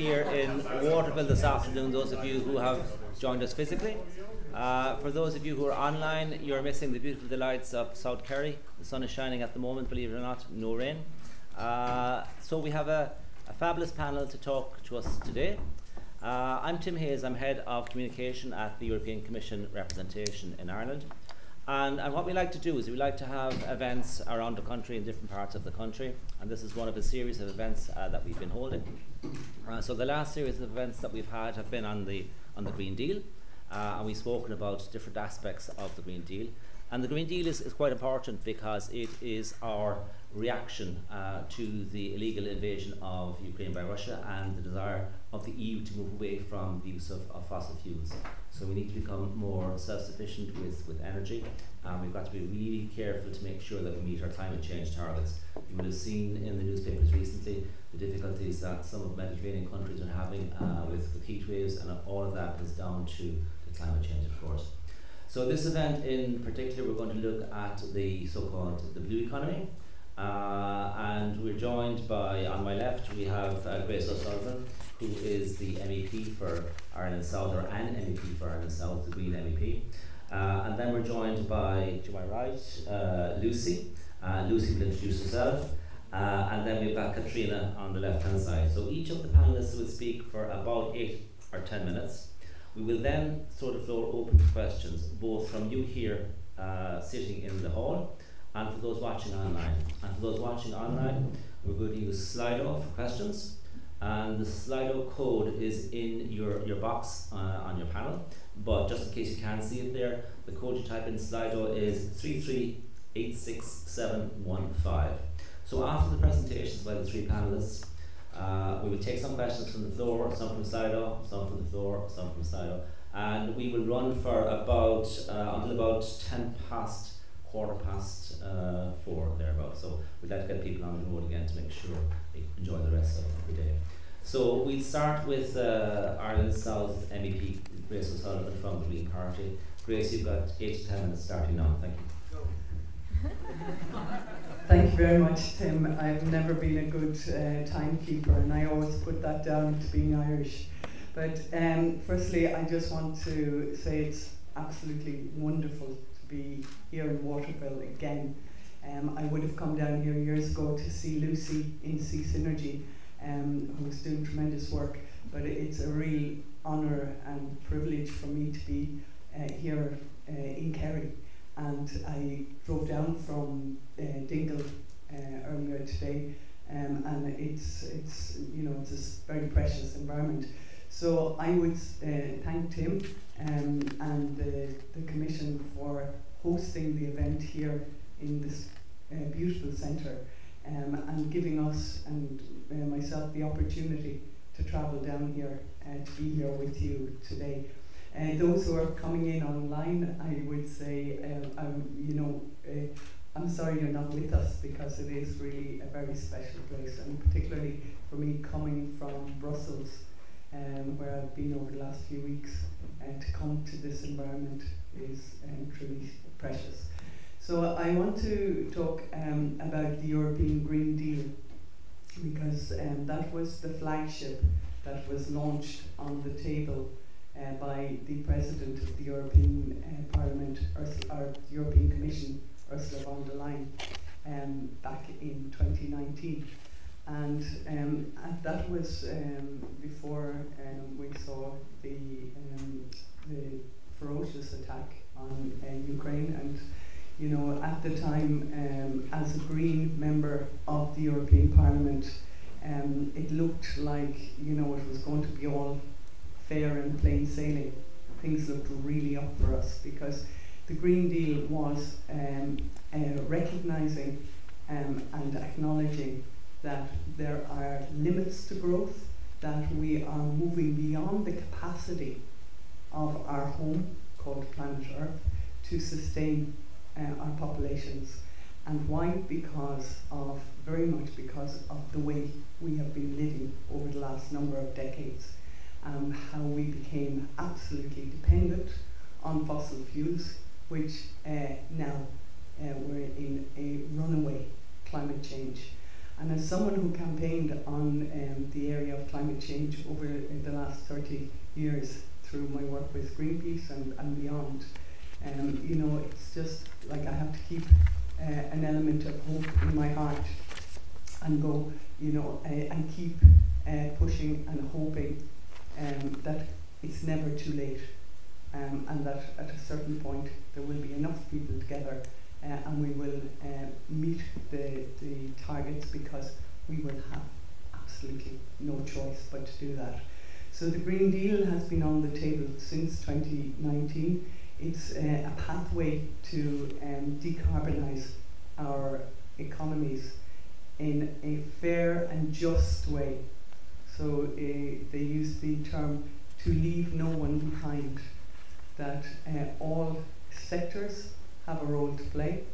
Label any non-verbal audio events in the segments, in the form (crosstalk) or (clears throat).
here in Waterville this afternoon, those of you who have joined us physically. Uh, for those of you who are online, you're missing the beautiful delights of South Kerry. The sun is shining at the moment, believe it or not, no rain. Uh, so we have a, a, fabulous panel to talk to us today. Uh, I'm Tim Hayes, I'm Head of Communication at the European Commission representation in Ireland. And, and, what we like to do is we like to have events around the country in different parts of the country. And this is one of a series of events uh, that we've been holding. Uh, so the last series of events that we've had have been on the, on the Green Deal. Uh, and we've spoken about different aspects of the Green Deal. And the Green Deal is, is quite important because it is our reaction uh, to the illegal invasion of Ukraine by Russia and the desire of the EU to move away from the use of, of fossil fuels. So we need to become more self-sufficient with, with energy. Um, we've got to be really careful to make sure that we meet our climate change targets. You will have seen in the newspapers recently the difficulties that some of Mediterranean countries are having uh, with, with heat waves, and all of that is down to the climate change, of course. So this event in particular, we're going to look at the so-called the blue economy. Uh, and we're joined by, on my left, we have uh, Grace O'Sullivan, who is the MEP for Ireland South, or an MEP for Ireland South, the Green MEP. Uh, and then we're joined by, to my right, uh, Lucy. Uh, Lucy will introduce herself. Uh, and then we've got Caitriona on the left hand side. So each of the panelists will speak for about eight or ten minutes. We will then sort of floor open to questions, both from you here uh, sitting in the hall and for those watching online. And for those watching online, we're going to use Slido for questions. And the Slido code is in your, your box uh, on your panel. But just in case you can't see it there, the code you type in Slido is 3386715. So after the presentations by the three panelists, uh, we will take some questions from the floor, some from Slido, some from the floor, some from Slido. And we will run for about, uh, until about 10 past quarter past uh, four thereabouts. So we'd like to get people on the road again to make sure they enjoy the rest of the day. So we start with uh, Ireland South MEP Grace O'Sullivan from the Green Party. Grace, you've got eight to ten minutes starting now. Thank you. (laughs) Thank you very much, Tim. I've never been a good uh, timekeeper, and I always put that down to being Irish. But um, firstly, I just want to say it's absolutely wonderful to be here in Waterville again. Um, I would have come down here years ago to see Lucy in Sea Synergy, um, who's doing tremendous work, but it's a real honour and privilege for me to be uh, here uh, in Kerry. And I drove down from uh, Dingle uh, earlier today, um, and it's, it's, you know, it's a very precious environment. So I would uh, thank Tim um, and the, the Commission for hosting the event here in this uh, beautiful centre um, and giving us and myself the opportunity to travel down here and to be here with you today. Uh, those who are coming in online, I would say, um, you know, uh, I'm sorry you're not with us because it is really a very special place, and particularly for me coming from Brussels um, where I've been over the last few weeks, and uh, to come to this environment is um, truly precious. So I want to talk um, about the European Green Deal because um, that was the flagship that was launched on the table uh, by the President of the European uh, Parliament, Ursula, or European Commission, Ursula von der Leyen, um, back in 2019. And um, that was um, before um, we saw the, um, the ferocious attack on uh, Ukraine. And, you know, at the time, um, as a Green member of the European Parliament, um, it looked like, you know, it was going to be all fair and plain sailing. Things looked really up for us because the Green Deal was uh, recognizing and acknowledging that there are limits to growth, that we are moving beyond the capacity of our home, called planet Earth, to sustain uh, our populations. And why? Because of, very much because of the way we have been living over the last number of decades, and how we became absolutely dependent on fossil fuels, which uh, now uh, we're in a runaway climate change And as someone who campaigned on um, the area of climate change over the last 30 years through my work with Greenpeace and, and beyond, um, you know, it's just like I have to keep uh, an element of hope in my heart and go, you know, uh, and keep uh, pushing and hoping um, that it's never too late um, and that at a certain point there will be enough people together uh, and we will uh, meet the, the targets because we will have absolutely no choice but to do that. So the Green Deal has been on the table since 2019. It's uh, a pathway to um, decarbonise our economies in a fair and just way. So uh, they use the term to leave no one behind, that uh, all sectors have a role to play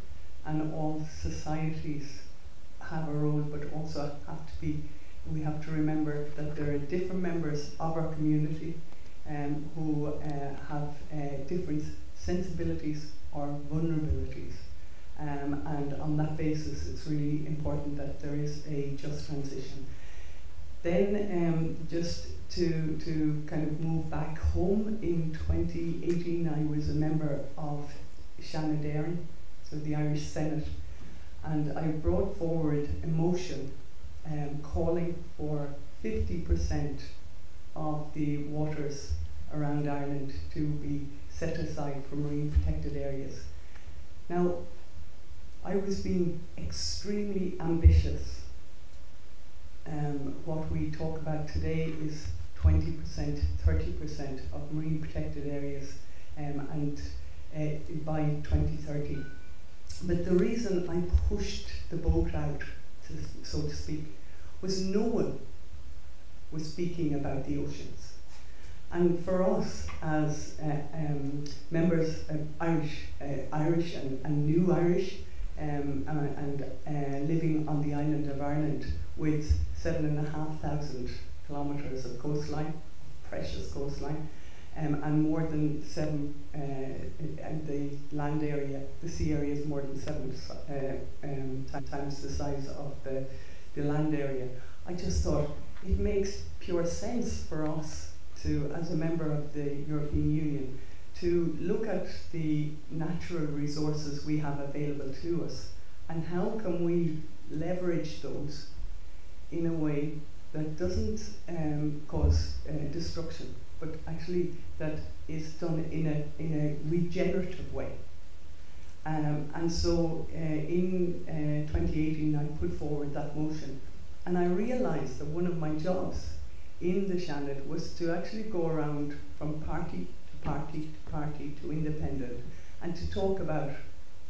and all societies have a role but also have to be we have to remember that there are different members of our community um, who uh, have uh, different sensibilities or vulnerabilities. Um, and on that basis, it's really important that there is a just transition. Then, um, just to, to kind of move back home, in 2018, I was a member of Seanad Éireann, so the Irish Senate, and I brought forward a motion um, calling for 50% of the waters around Ireland to be set aside for marine protected areas. Now, I was being extremely ambitious. Um, what we talk about today is 20%, 30% of marine protected areas um, and uh, by 2030. But the reason I pushed the boat out, to, so to speak, was no one was speaking about the oceans. And for us as uh, um, members of Irish, uh, Irish and, and new Irish, um, and, uh, living on the island of Ireland with seven and a half thousand kilometres of coastline, precious coastline, um, and more than seven, uh, and the land area, the sea area is more than seven uh, um, times the size of the, the land area. I just thought it makes pure sense for us to, as a member of the European Union, to look at the natural resources we have available to us and how can we leverage those in a way that doesn't um, cause uh, destruction but actually that is done in a, in a regenerative way. Um, and so uh, in uh, 2018, I put forward that motion. And I realized that one of my jobs in the Seanad was to actually go around from party to party to party to independent and to talk about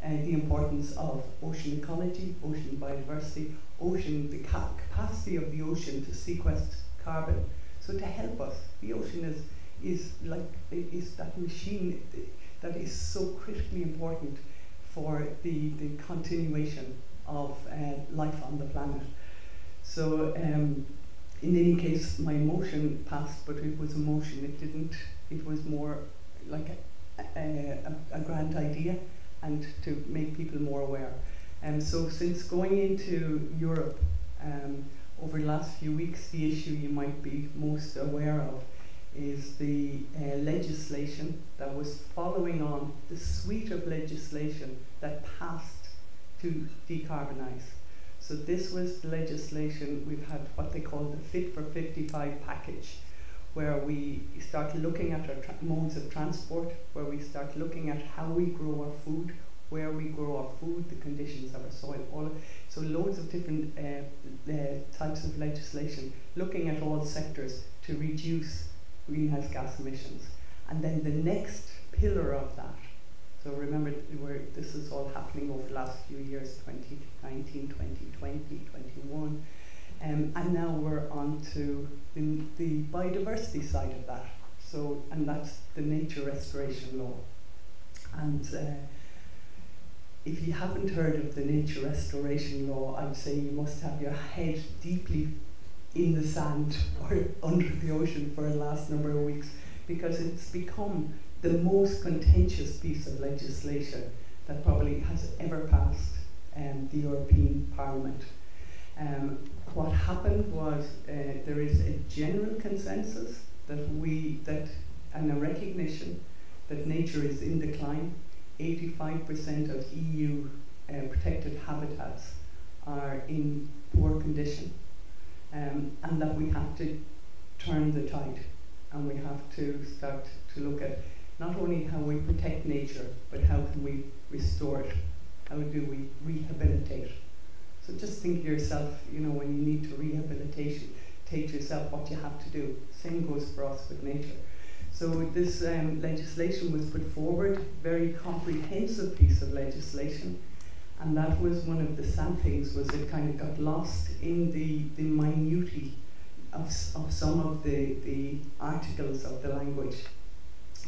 uh, the importance of ocean ecology, ocean biodiversity, ocean, the ca capacity of the ocean to sequester carbon, so to help us, the ocean is, is like is that machine that is so critically important for the, the continuation of uh, life on the planet. So um, in any case, my motion passed, but it was a motion. It didn't. It was more like a, a, a, grand idea, and to make people more aware. And um, so, since going into Europe, um, over the last few weeks, the issue you might be most aware of is the uh, legislation that was following on the suite of legislation that passed to decarbonise. So this was the legislation, we've had what they call the Fit for 55 package, where we start looking at our modes of transport, where we start looking at how we grow our food, where we grow our food, the conditions of our soil, all so loads of different uh, uh, types of legislation looking at all sectors to reduce greenhouse gas emissions. And then the next pillar of that, so remember this is all happening over the last few years, 2019, 2020, 21, um, and now we're on to the, the biodiversity side of that. So, and that's the nature restoration law. And uh, if you haven't heard of the nature restoration law, I'd say you must have your head deeply in the sand (laughs) or under the ocean for the last number of weeks because it's become the most contentious piece of legislation that probably has ever passed um, the European Parliament. Um, what happened was uh, there is a general consensus that we that and a recognition that nature is in decline. 85% of EU uh, protected habitats are in poor condition, um, and that we have to turn the tide, and we have to start to look at not only how we protect nature, but how can we restore it? How do we rehabilitate? So just think of yourself, you know, when you need to rehabilitate take yourself what you have to do. Same goes for us with nature. So this um, legislation was put forward, very comprehensive piece of legislation, and that was one of the sad things was it kind of got lost in the, the minutiae of, of some of the, the articles of the language.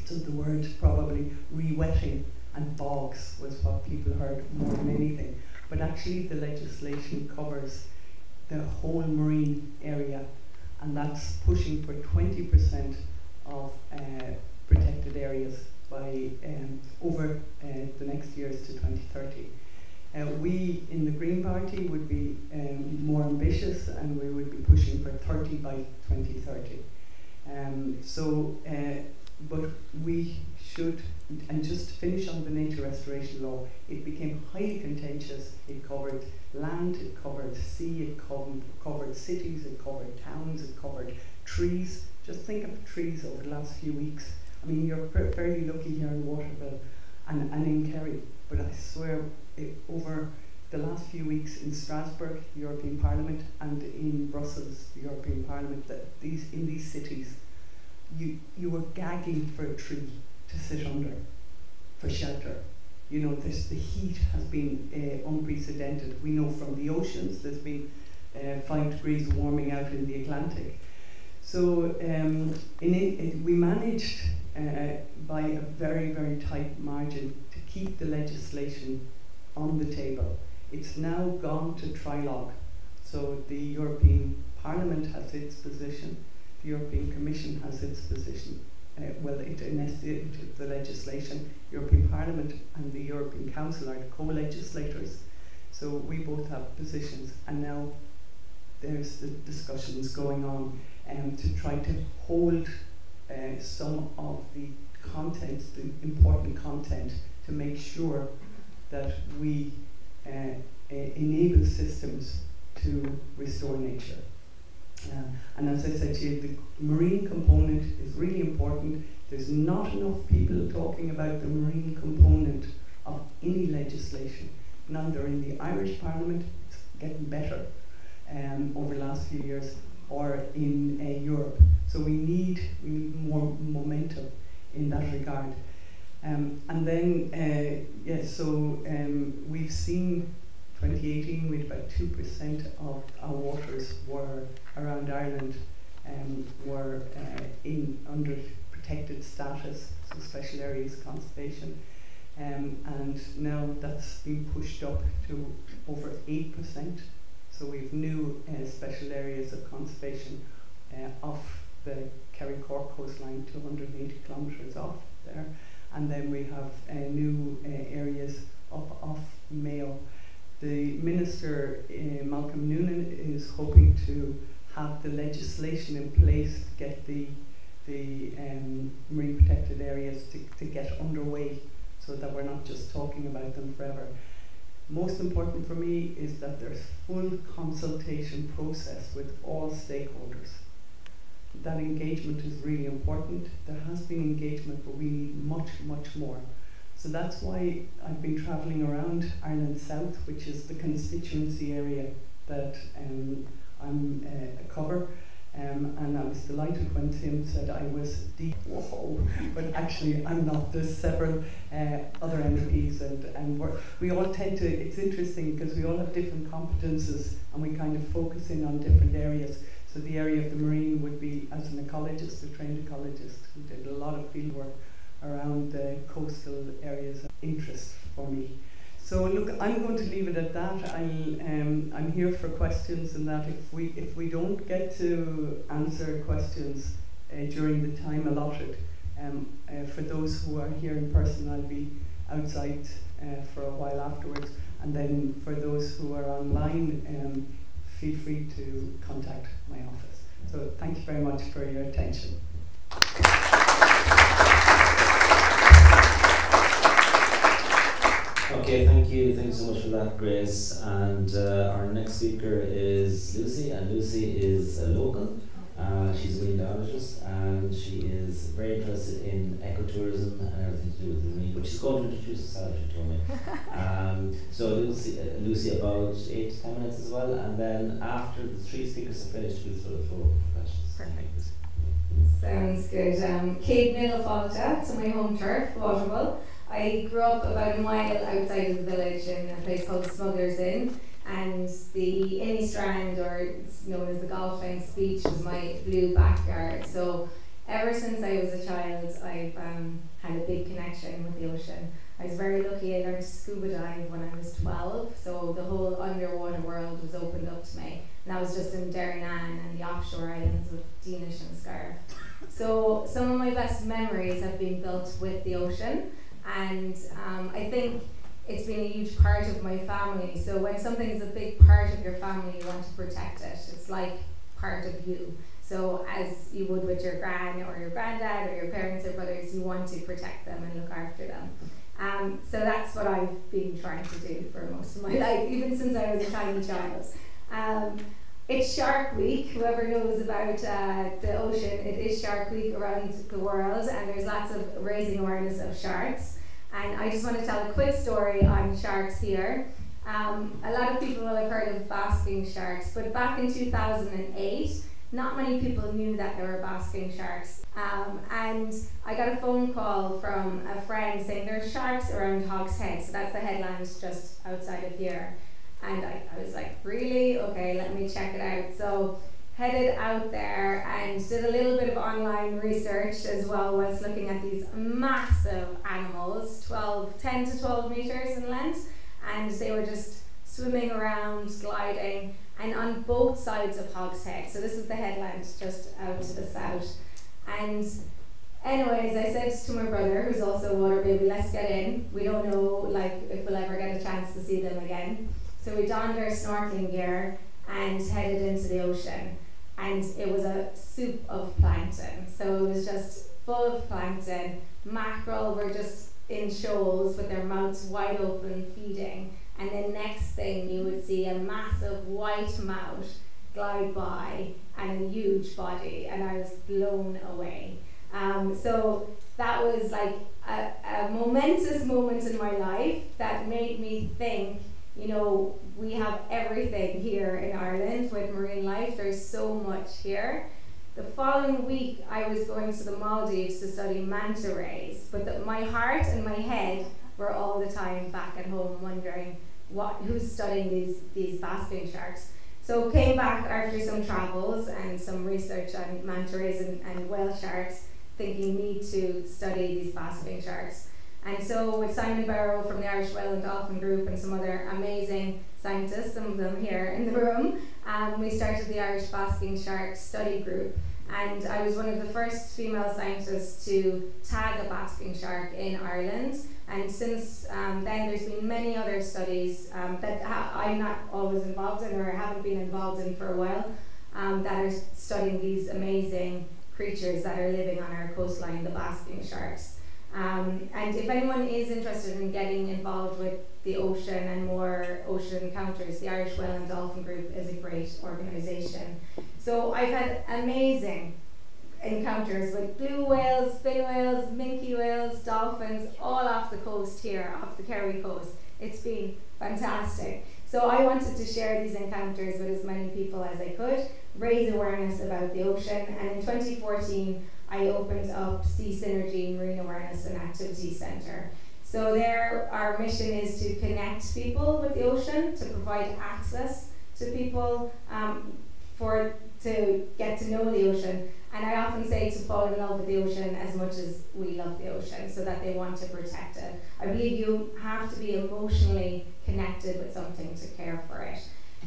So the word probably re-wetting and bogs was what people heard more than anything. But actually the legislation covers the whole marine area and that's pushing for 20% of uh, protected areas by um, over uh, the next years to 2030. Uh, we in the Green Party would be um, more ambitious and we would be pushing for 30 by 2030. Um, so, uh, but we should, and just to finish on the nature restoration law, it became highly contentious. It covered land, it covered sea, it covered, cities, it covered towns, it covered trees. Just think of trees over the last few weeks. I mean, you're very lucky here in Waterville and, and in Kerry, but I swear it, over the last few weeks in Strasbourg, European Parliament, and in Brussels, European Parliament, that these in these cities, you you were gagging for a tree to sit under, for shelter. You know, this, the heat has been uh, unprecedented. We know from the oceans there's been uh, five degrees warming out in the Atlantic. So um, in it, it, we managed uh, by a very, very tight margin to keep the legislation on the table. It's now gone to trilogue. So the European Parliament has its position, the European Commission has its position. Uh, well, it initiated the legislation. European Parliament and the European Council are the co-legislators. So we both have positions, and now there's the discussions going on um, to try to hold uh, some of the content, the important content, to make sure that we uh, enable systems to restore nature. Uh, and as I said to you, the marine component is really important. There's not enough people talking about the marine component of any legislation. Neither in the Irish Parliament, it's getting better um, over the last few years, or in uh, Europe. So we need we need more momentum in that regard. Um, and then, uh, yes, so um, we've seen 2018 we had about 2% of our waters were around Ireland um, were uh, in under protected status, so special areas conservation. Um, and now that's been pushed up to over 8%. So we've new uh, special areas of conservation uh, off the Kerry Cork coastline, 280 kilometres off there. And then we have uh, new uh, areas up off Mayo. The Minister, uh, Malcolm Noonan, is hoping to have the legislation in place to get the, the um, marine protected areas to, to get underway so that we're not just talking about them forever most important for me is that there's full consultation process with all stakeholders. That engagement is really important. There has been engagement, but we need much, much more. So that's why I've been travelling around Ireland South, which is the constituency area that um, I'm uh, a cover. Um, and I was delighted when Tim said I was the whoa, but actually I'm not. There's several uh, other MPs, and, and we all tend to, it's interesting because we all have different competences and we kind of focus in on different areas. So the area of the marine would be, as an ecologist, a trained ecologist, who did a lot of field work around the coastal areas of interest for me. So look, I'm going to leave it at that. I'll, um, I'm here for questions, and that if we if we don't get to answer questions uh, during the time allotted, um, uh, for those who are here in person, I'll be outside uh, for a while afterwards. And then for those who are online, um, feel free to contact my office. So thank you very much for your attention. Okay, thank you. Thank you so much for that, Grace. And uh, our next speaker is Lucy, and Lucy is a local. Uh, she's a meteorologist and she is very interested in ecotourism and everything to do with the marine. But she's going to introduce herself, she told me. (laughs) Um, so Lucy, uh, Lucy, about eight to ten minutes as well, and then after the three speakers have finished, we'll sort of floor for questions. Perfect. Sounds good. Um, Céad míle fáilte to my home turf, Waterville. I grew up about a mile outside of the village in a place called Smugglers Inn, and the Inny Strand, or it's known as the Golf Links Beach, was my blue backyard. So ever since I was a child, I've um, had a big connection with the ocean. I was very lucky I learned to scuba dive when I was 12, so the whole underwater world was opened up to me. And that was just in Derrynane and the offshore islands of Deenish and Scariff. So some of my best memories have been built with the ocean, and um, I think it's been a huge part of my family. So when something is a big part of your family, you want to protect it. It's like part of you. So as you would with your gran or your granddad or your parents or brothers, you want to protect them and look after them. Um, so that's what I've been trying to do for most of my life, even since I was a tiny child. Um, it's Shark Week. Whoever knows about uh, the ocean, it is Shark Week around the world, and there's lots of raising awareness of sharks. And I just want to tell a quick story on sharks here. Um, a lot of people will have heard of basking sharks, but back in 2008, not many people knew that there were basking sharks. Um, and I got a phone call from a friend saying there are sharks around Hogs Head, so that's the headland just outside of here. And I, I was like, really? Okay, let me check it out. So headed out there and did a little bit of online research as well whilst looking at these massive animals 12 10 to 12 meters in length and they were just swimming around gliding and on both sides of Hogs Head so this is the headland just out to the south. And anyways I said to my brother who's also a water baby let's get in. We don't know like if we'll ever get a chance to see them again. So we donned our snorkeling gear and headed into the ocean and it was a soup of plankton. So it was just full of plankton. Mackerel were just in shoals with their mouths wide open feeding. And then next thing you would see a massive white mouth glide by and a huge body, and I was blown away. Um, so that was like a, a momentous moment in my life that made me think you know, we have everything here in Ireland with marine life. There's so much here. The following week, I was going to the Maldives to study manta rays, but the, my heart and my head were all the time back at home wondering what, who's studying these, these basking sharks. So came back after some travels and some research on manta rays and, and whale sharks, thinking need to study these basking sharks. And so with Simon Berrow from the Irish Whale and Dolphin Group and some other amazing scientists, some of them here in the room, um, we started the Irish Basking Shark Study Group. And I was one of the first female scientists to tag a basking shark in Ireland. And since um, then, there's been many other studies um, that I'm not always involved in or haven't been involved in for a while um, that are studying these amazing creatures that are living on our coastline, the basking sharks. Um, and if anyone is interested in getting involved with the ocean and more ocean encounters, the Irish Whale and Dolphin Group is a great organisation. So I've had amazing encounters with blue whales, fin whales, minke whales, dolphins, all off the coast here, off the Kerry coast. It's been fantastic. So I wanted to share these encounters with as many people as I could, raise awareness about the ocean, and in 2014 I opened up Sea Synergy Marine Awareness and Activity Centre. So there, our mission is to connect people with the ocean, to provide access to people um, for to get to know the ocean. And I often say to fall in love with the ocean as much as we love the ocean, so that they want to protect it. I believe you have to be emotionally connected with something to care for it.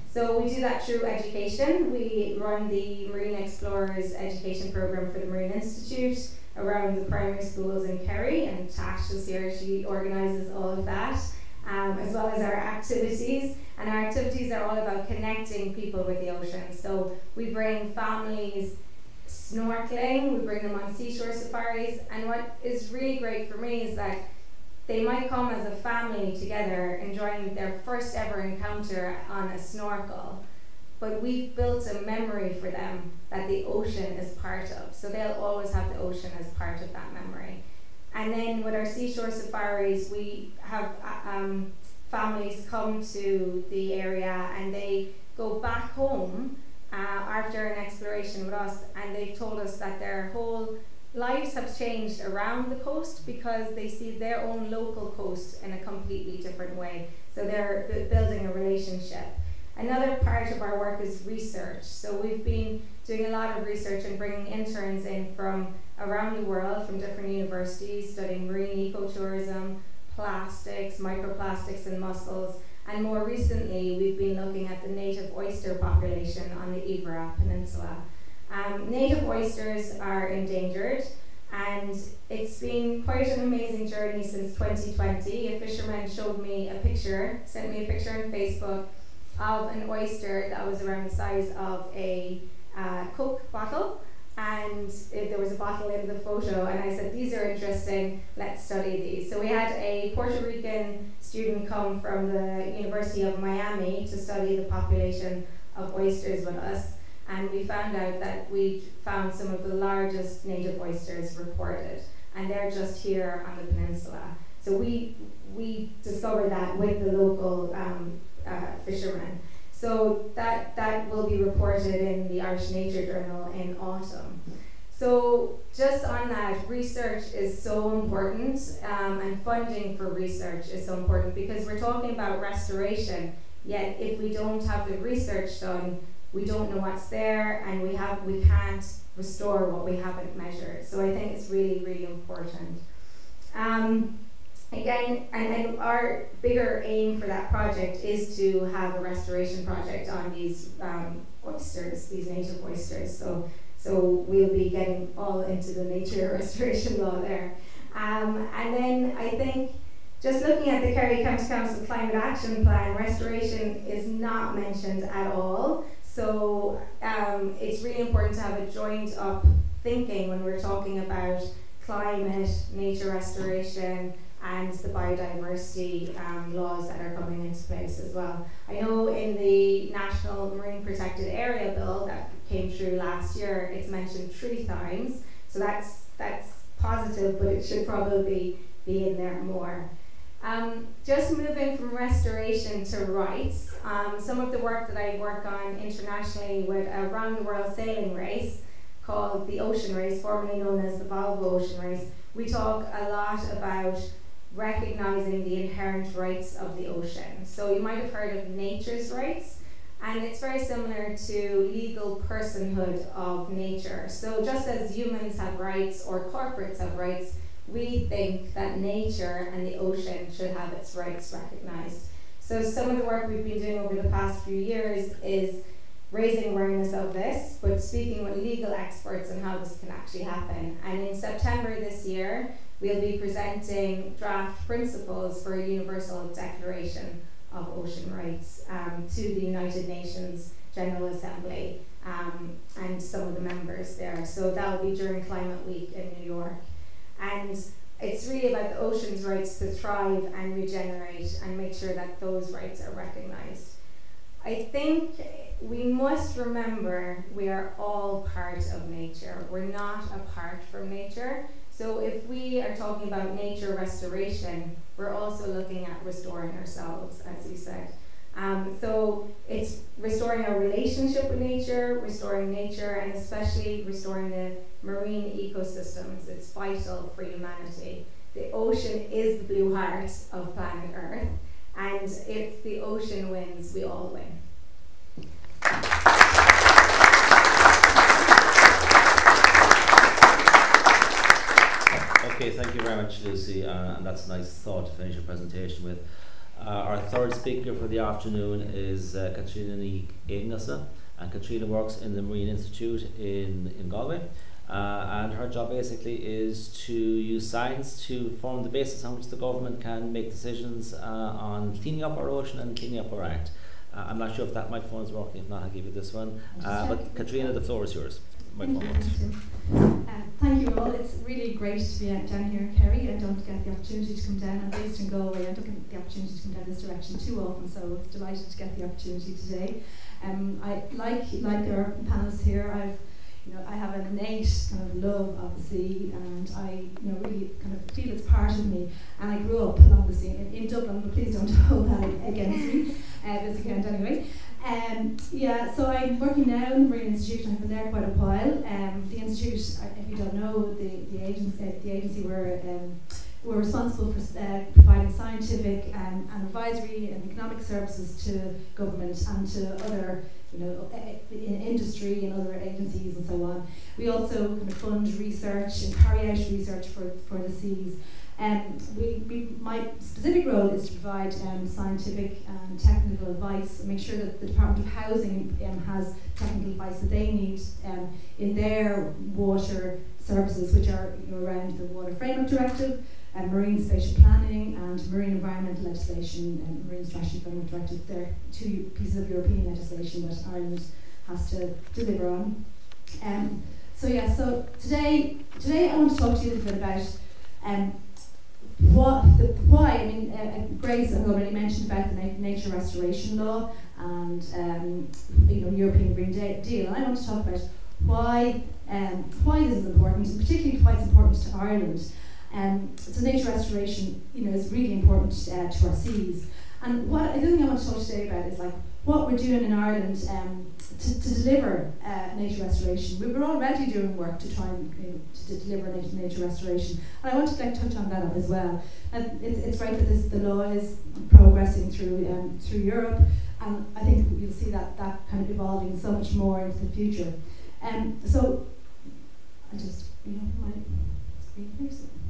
So we do that through education. We run the Marine Explorers Education Program for the Marine Institute around the primary schools in Kerry, and Tash is here, she organises all of that. um, as well as our activities. And our activities are all about connecting people with the ocean. So we bring families snorkeling, we bring them on seashore safaris, and what is really great for me is that they might come as a family together enjoying their first ever encounter on a snorkel but we've built a memory for them that the ocean is part of. So they'll always have the ocean as part of that memory. And then with our seashore safaris, we have uh, um, families come to the area and they go back home uh, after an exploration with us, and they've told us that their whole lives have changed around the coast because they see their own local coast in a completely different way. So they're building a relationship. Another part of our work is research. So we've been doing a lot of research and bringing interns in from around the world, from different universities, studying marine ecotourism, plastics, microplastics and mussels. And more recently, we've been looking at the native oyster population on the Iveragh Peninsula. Um, native oysters are endangered, and it's been quite an amazing journey since 2020. A fisherman showed me a picture, sent me a picture on Facebook of an oyster that was around the size of a uh, Coke bottle. And it, there was a bottle in the photo, and I said, These are interesting, let's study these. So we had a Puerto Rican student come from the University of Miami to study the population of oysters with us, and we found out that we found some of the largest native oysters reported, and they're just here on the peninsula. So we we discovered that with the local um, uh, fishermen. So that, that will be reported in the Irish Nature Journal in autumn. So just on that, research is so important um, and funding for research is so important because we're talking about restoration, yet if we don't have the research done, we don't know what's there and we, have, we can't restore what we haven't measured. So I think it's really, really important. Um, Again, and, our bigger aim for that project is to have a restoration project on these um, oysters, these native oysters. So, so we'll be getting all into the nature (laughs) restoration law there. Um, and then I think just looking at the Kerry County Council Climate Action Plan, restoration is not mentioned at all. So um, it's really important to have a joint up thinking when we're talking about climate, nature restoration, and the biodiversity um, laws that are coming into place as well. I know in the National Marine Protected Area Bill that came through last year, it's mentioned three times, so that's that's positive, but it should probably be in there more. Um, just moving from restoration to rights, um, some of the work that I work on internationally with a round the world sailing race called the Ocean Race, formerly known as the Volvo Ocean Race, we talk a lot about recognizing the inherent rights of the ocean. So you might have heard of nature's rights, and it's very similar to legal personhood of nature. So just as humans have rights or corporates have rights, we think that nature and the ocean should have its rights recognized. So some of the work we've been doing over the past few years is raising awareness of this, but speaking with legal experts on how this can actually happen. And in September this year, we'll be presenting draft principles for a universal declaration of ocean rights um, to the United Nations General Assembly um, and some of the members there. So that will be during Climate Week in New York. And it's really about the ocean's rights to thrive and regenerate and make sure that those rights are recognized. I think we must remember we are all part of nature. We're not apart from nature. So if we are talking about nature restoration, we're also looking at restoring ourselves, as you said. Um, so it's restoring our relationship with nature, restoring nature, and especially restoring the marine ecosystems. It's vital for humanity. The ocean is the blue heart of planet Earth, and if the ocean wins, we all win. Okay, thank you very much, Lucy, uh, and that's a nice thought to finish your presentation with. Uh, our third speaker for the afternoon is uh, Katrina Ignace, and Caitriona works in the Marine Institute in, in Galway. Uh, and her job basically is to use science to form the basis on which the government can make decisions uh, on cleaning up our ocean and cleaning up our act. Uh, I'm not sure if that microphone is working. If not, I'll give you this one. Uh, but Caitriona, the floor is yours. You, uh, thank you all. It's really great to be down here in Kerry. I don't get the opportunity to come down. I'm based in Galway. I don't get the opportunity to come down this direction too often, so it's delighted to get the opportunity today. Um, I like like our panelists here. I've you know I have an innate kind of love of the sea, and I you know really kind of feel it's part of me. And I grew up along the sea in, in Dublin, but please don't (laughs) hold that against me. Uh, this anyway. Um, yeah, so I'm working now in the Marine Institute. I've been there quite a while. Um, the institute, if you don't know, the, the agency, the agency were um, were responsible for uh, providing scientific and, and advisory and economic services to government and to other, you know, in industry and other agencies and so on. We also kind of fund research and carry out research for, for the seas. Um, we, we, my specific role is to provide um, scientific and technical advice and make sure that the Department of Housing um, has technical advice that they need um, in their water services, which are you know, around the Water Framework Directive, and Marine Spatial Planning, and Marine Environmental Legislation, and Marine Strategy Framework Directive. They're two pieces of European legislation that Ireland has to deliver on. Um, so yeah, so today, today I want to talk to you a little bit about um, what the why I mean uh, uh Grace has already mentioned about the na nature restoration law and um, you know European Green Deal. And I want to talk about why um, why this is important and particularly why it's important to Ireland. Um, so nature restoration you know is really important uh, to our seas. And what the other thing I want to talk today about is like what we're doing in Ireland um, to, to deliver uh, nature restoration. We were already doing work to try and you know, to, deliver nature, nature restoration, and I want to like, touch on that as well. And it's, it's right that this, the law is progressing through um, through Europe, and I think you'll see that that kind of evolving so much more into the future. Um, so I just you know my screen here. So.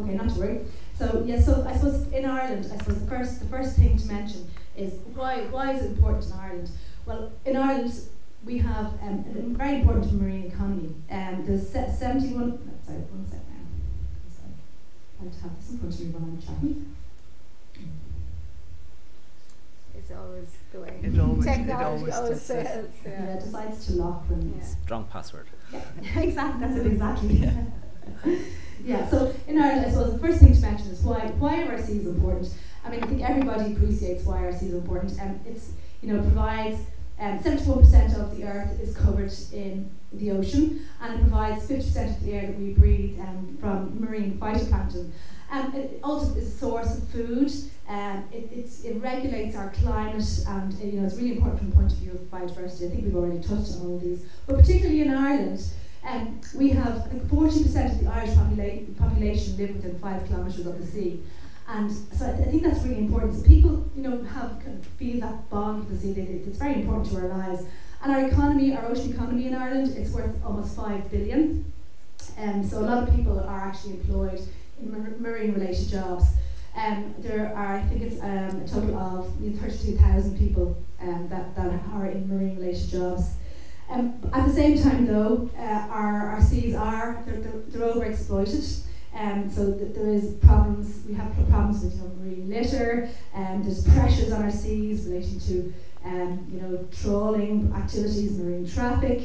Okay, not to worry. So yeah, so I suppose in Ireland, I suppose the first the first thing to mention is why why is it important in Ireland? Well, in Ireland we have um, a very important marine economy. Um, there's seventy one. Sorry, one second now. Sorry, I have to have this in front of me when I'm chatting. It's always the way. It always, Technology it always, always says Yeah. Yeah, decides to lock when. Yeah. Strong password. Yeah, (laughs) exactly. That's it. Exactly. yeah. (laughs) So in Ireland, I suppose the first thing to mention is why why our seas important? I mean, I think everybody appreciates why our is important, and it's you know provides. Um, 71% of the earth is covered in the ocean and it provides 50% of the air that we breathe um, from marine phytoplankton. Um, it also is a source of food. Um, it, it regulates our climate, and uh, you know it's really important from the point of view of biodiversity. I think we've already touched on all of these, but particularly in Ireland, um, we have I think 40% of the Irish popula- population live within five kilometres of the sea. And so I think that's really important. So people, you know, have kind of feel that bond with the sea. They, it's very important to our lives. And our economy, our ocean economy in Ireland, it's worth almost five billion. Um, so a lot of people are actually employed in mar- marine related jobs. Um, there are, I think it's um, a total of 32,000 people um, that, that are in marine related jobs. Um, at the same time, though, uh, our, our seas are they're, they're, overexploited. Um, so th- there is problems. We have problems with marine litter, and there's pressures on our seas relating to um, you know trawling activities, marine traffic,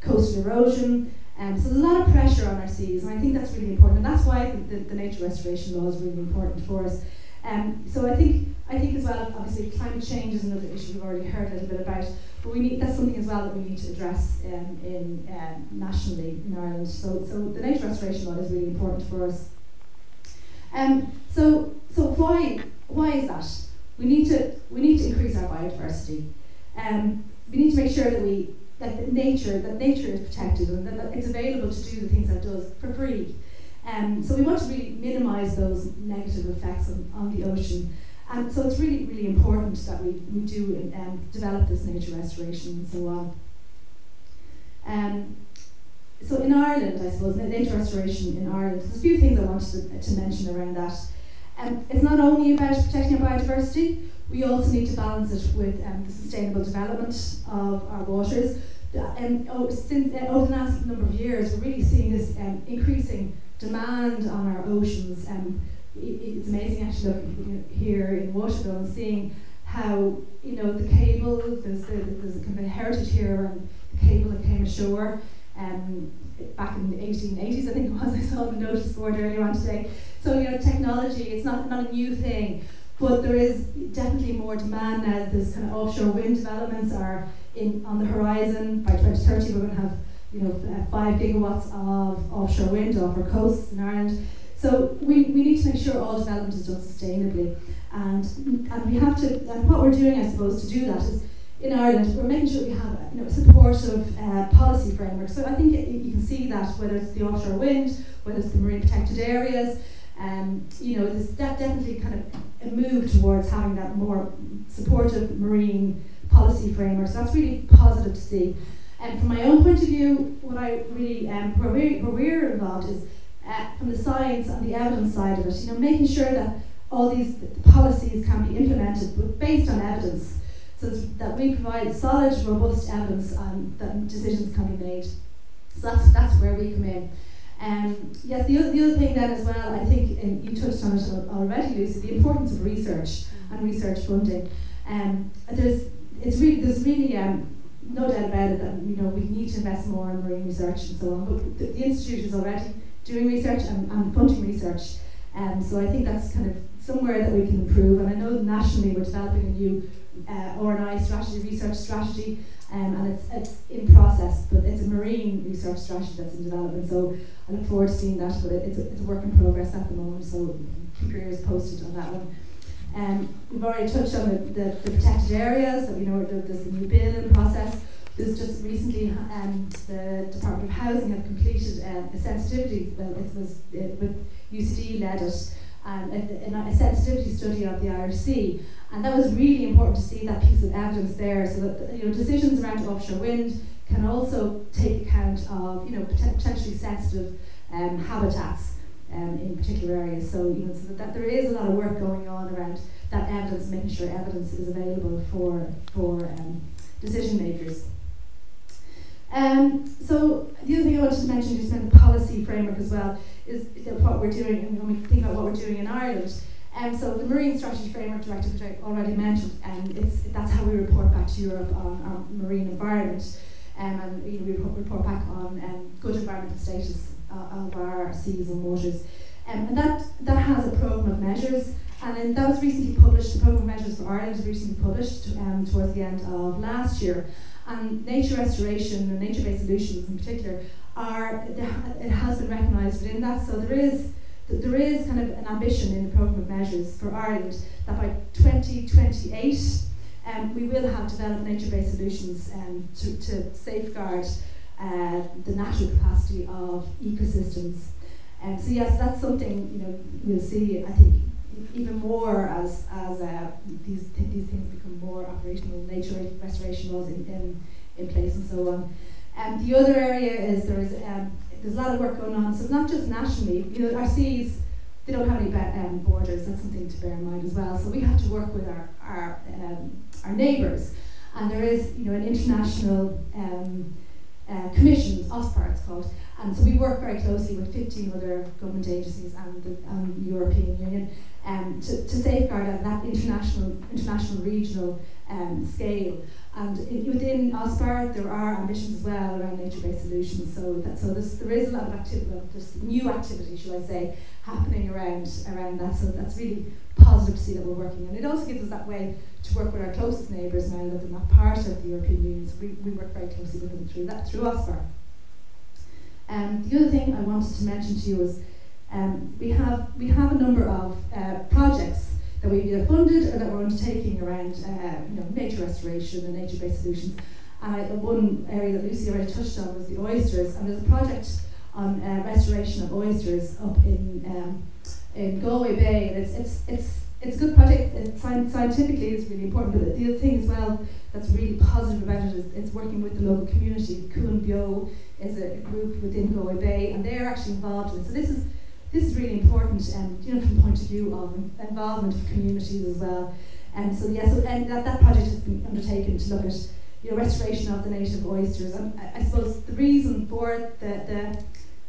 coastal erosion. Um, so there's a lot of pressure on our seas, and I think that's really important. And that's why the, the, the nature restoration law is really important for us. Um, so I think I think as well, obviously, climate change is another issue we've already heard a little bit about. But we need that's something as well that we need to address um, in um, nationally in Ireland. So so the nature restoration law is really important for us. Um, so so why why is that? We need to we need to increase our biodiversity. Um, we need to make sure that we that nature that nature is protected and that, that it's available to do the things that it does for free. Um, so we want to really minimise those negative effects on, on the ocean. And so it's really, really important that we, we do um, develop this nature restoration and so on. Um, so in Ireland, I suppose, nature restoration in Ireland, there's a few things I wanted to, to mention around that. Um, it's not only about protecting our biodiversity, we also need to balance it with um, the sustainable development of our waters. Um, oh, since, uh, over the last number of years, we're really seeing this um, increasing demand on our oceans. Um, it, it's amazing actually looking here in Waterville and seeing how you know the cable. There's, the, there's a kind of heritage here around the cable that came ashore um, back in the 1880s, I think it was. (laughs) I saw the notice board earlier on today. So you know, technology. It's not not a new thing. But there is definitely more demand now. There's kind of offshore wind developments are in on the horizon. By 2030, we're going to have you know five gigawatts of offshore wind off our coasts in Ireland. So we, we need to make sure all development is done sustainably, and and we have to. And what we're doing, I suppose, to do that is in Ireland, we're making sure we have you know, supportive uh, policy framework. So I think you can see that whether it's the offshore wind, whether it's the marine protected areas, um, you know, there's that definitely kind of a move towards having that more supportive marine policy framework. So that's really positive to see. And from my own point of view, what I really um, where, we, where we're involved is uh, from the science and the evidence side of it. You know, making sure that all these policies can be implemented based on evidence, so that we provide solid, robust evidence um, that decisions can be made. So that's that's where we come in. Um, yes, the other, the other thing then as well, I think and you touched on it already, Lucy, the importance of research and research funding. Um, there's it's really there's really um, no doubt about it that you know we need to invest more in marine research and so on. But the, the institute is already doing research and, and funding research, um, so I think that's kind of somewhere that we can improve. And I know nationally we're developing a new uh, RNI strategy, research strategy, um, and it's, it's in process, but it's a marine research strategy that's in development. So I look forward to seeing that, but it, it's, a, it's a work in progress at the moment, so keep your ears posted on that one. Um, we've already touched on the, the, the protected areas, so you know there's a new bill in process. There's just recently um, the Department of Housing have completed uh, a sensitivity, well it was with UCD led it, um, a, a, sensitivity study of the Sea. And that was really important to see that piece of evidence there so that you know, decisions around offshore wind can also take account of you know, pot potentially sensitive um, habitats um, in particular areas. So, you know, so that, that, there is a lot of work going on around that evidence, making sure evidence is available for, for um, decision makers. Um, so the other thing I wanted to mention just about the policy framework as well is what we're doing and when we think about what we're doing in Ireland. Um, so the Marine Strategy Framework Directive, which I already mentioned, um, it's, that's how we report back to Europe on our marine environment. Um, and you know, we report back on um, good environmental status of our seas and waters. Um, and that, that has a programme of measures, and that was recently published, the programme of measures for Ireland was recently published um, towards the end of last year. And nature restoration and nature-based solutions in particular are, it has been recognised within that, so there is there is kind of an ambition in the programme of measures for Ireland that by 2028 um, we will have developed nature-based solutions um, to, to safeguard uh, the natural capacity of ecosystems. Um, so yes, that's something you know we'll see. I think even more as as uh, these th these things become more operational, nature restoration laws in, in, in place and so on. And um, the other area is there is um, there's a lot of work going on. So it's not just nationally. You know, our seas they don't have any um, borders. That's something to bear in mind as well. So we have to work with our our um, our neighbours, and there is you know an international um, uh, commission, OSPAR it's called, and so we work very closely with 15 other government agencies and the um, European Union um, to, to safeguard at that international, international regional um, scale. And within OSPAR, there are ambitions as well around nature-based solutions. So that so there is a lot of activity, new activity, should I say, happening around around that. So that's really positive to see that we're working. And it also gives us that way to work with our closest neighbours now that they're not part of the European Union. So we, we work very closely with them through that through OSPAR. Um, the other thing I wanted to mention to you is um, we have we have a number of uh, projects that we've either funded or that we're undertaking around uh, you know, nature restoration and nature-based solutions. And I, one area that Lucy already touched on was the oysters, and there's a project on uh, restoration of oysters up in um, in Galway Bay, and it's it's it's it's a good project. It, scientifically, it's really important. But the other thing as well that's really positive about it is it's working with the local community. Cuan Beo is a group within Galway Bay, and they're actually involved in it. So this is this is really important, um, you know, from the point of view of involvement of communities as well. And so yes, yeah, so, and that, that project has been undertaken to look at you know restoration of the native oysters. And I, I suppose the reason for the the,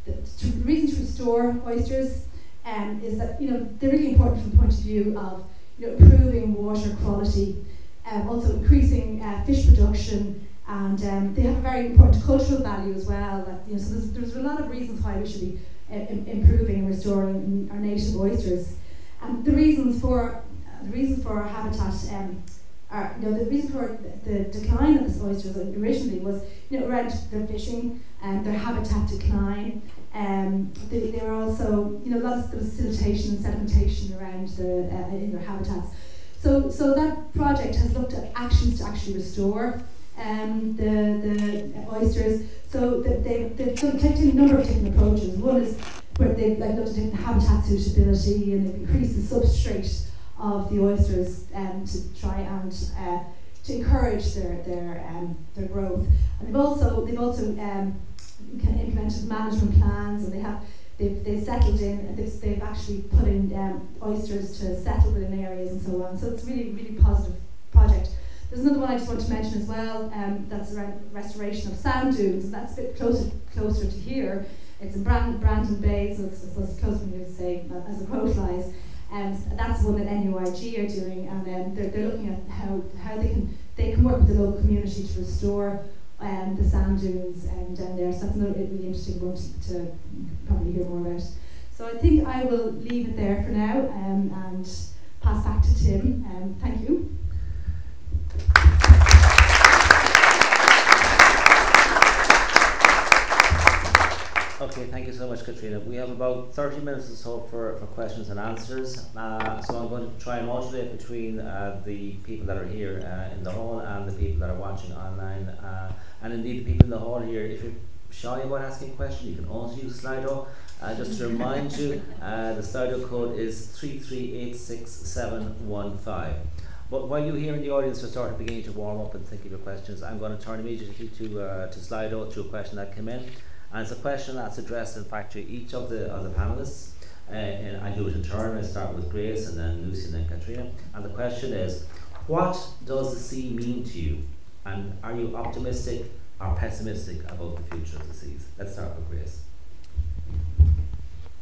the, the reason to restore oysters um, is that you know they're really important from the point of view of you know improving water quality, um, also increasing uh, fish production, and um, they have a very important cultural value as well. That, you know, so there's, there's a lot of reasons why we should be uh, improving and restoring our native oysters. And the reasons for uh, the reasons for our habitat um, are you know the reason for the, decline of the oysters originally was you know around their fishing and their habitat decline um, they, they were also, you know, lots of siltation and sedimentation around the, uh, in their habitats. So, so that project has looked at actions to actually restore um, the, the oysters. So they, they've taken a number of different approaches. One is where they've like, looked at habitat suitability and they've increased the substrate of the oysters um, to try and uh, to encourage their their um, their growth. And they've also they've also um, implemented management plans and they have they've, they've settled in they've, they've actually put in um, oysters to settle within areas and so on. So it's really really positive project. There's another one I just want to mention as well um, that's around restoration of sand dunes. And that's a bit closer closer to here. It's in Brand, Brandon Bay so it's, it's close to me to say as the crow flies. And um, that's one that NUIG are doing and um, they're, they're looking at how, how they can they can work with the local community to restore um, the sand dunes and down there. So that's another really interesting one to, to, probably hear more about. So I think I will leave it there for now um, and pass back to Tim. Um, thank you. Okay, thank you so much, Caitriona. We have about 30 minutes or so for, for questions and answers. Uh, so I'm going to try and modulate between uh, the people that are here uh, in the hall and the people that are watching online. And indeed, the people in the hall here, if you're shy about asking a question, you can also use Slido. Uh, just to remind you, uh, the Slido code is 3386715. But while you here in the audience are sort of beginning to warm up and think of your questions, I'm going to turn immediately to, uh, to Slido to a question that came in. And it's a question that's addressed, in fact, to each of the, of the panelists. Uh, and I do it in turn. I start with Grace and then Lucy and then Caitriona. And the question is, what does the sea mean to you? And are you optimistic or pessimistic about the future of the seas? Let's start with Grace.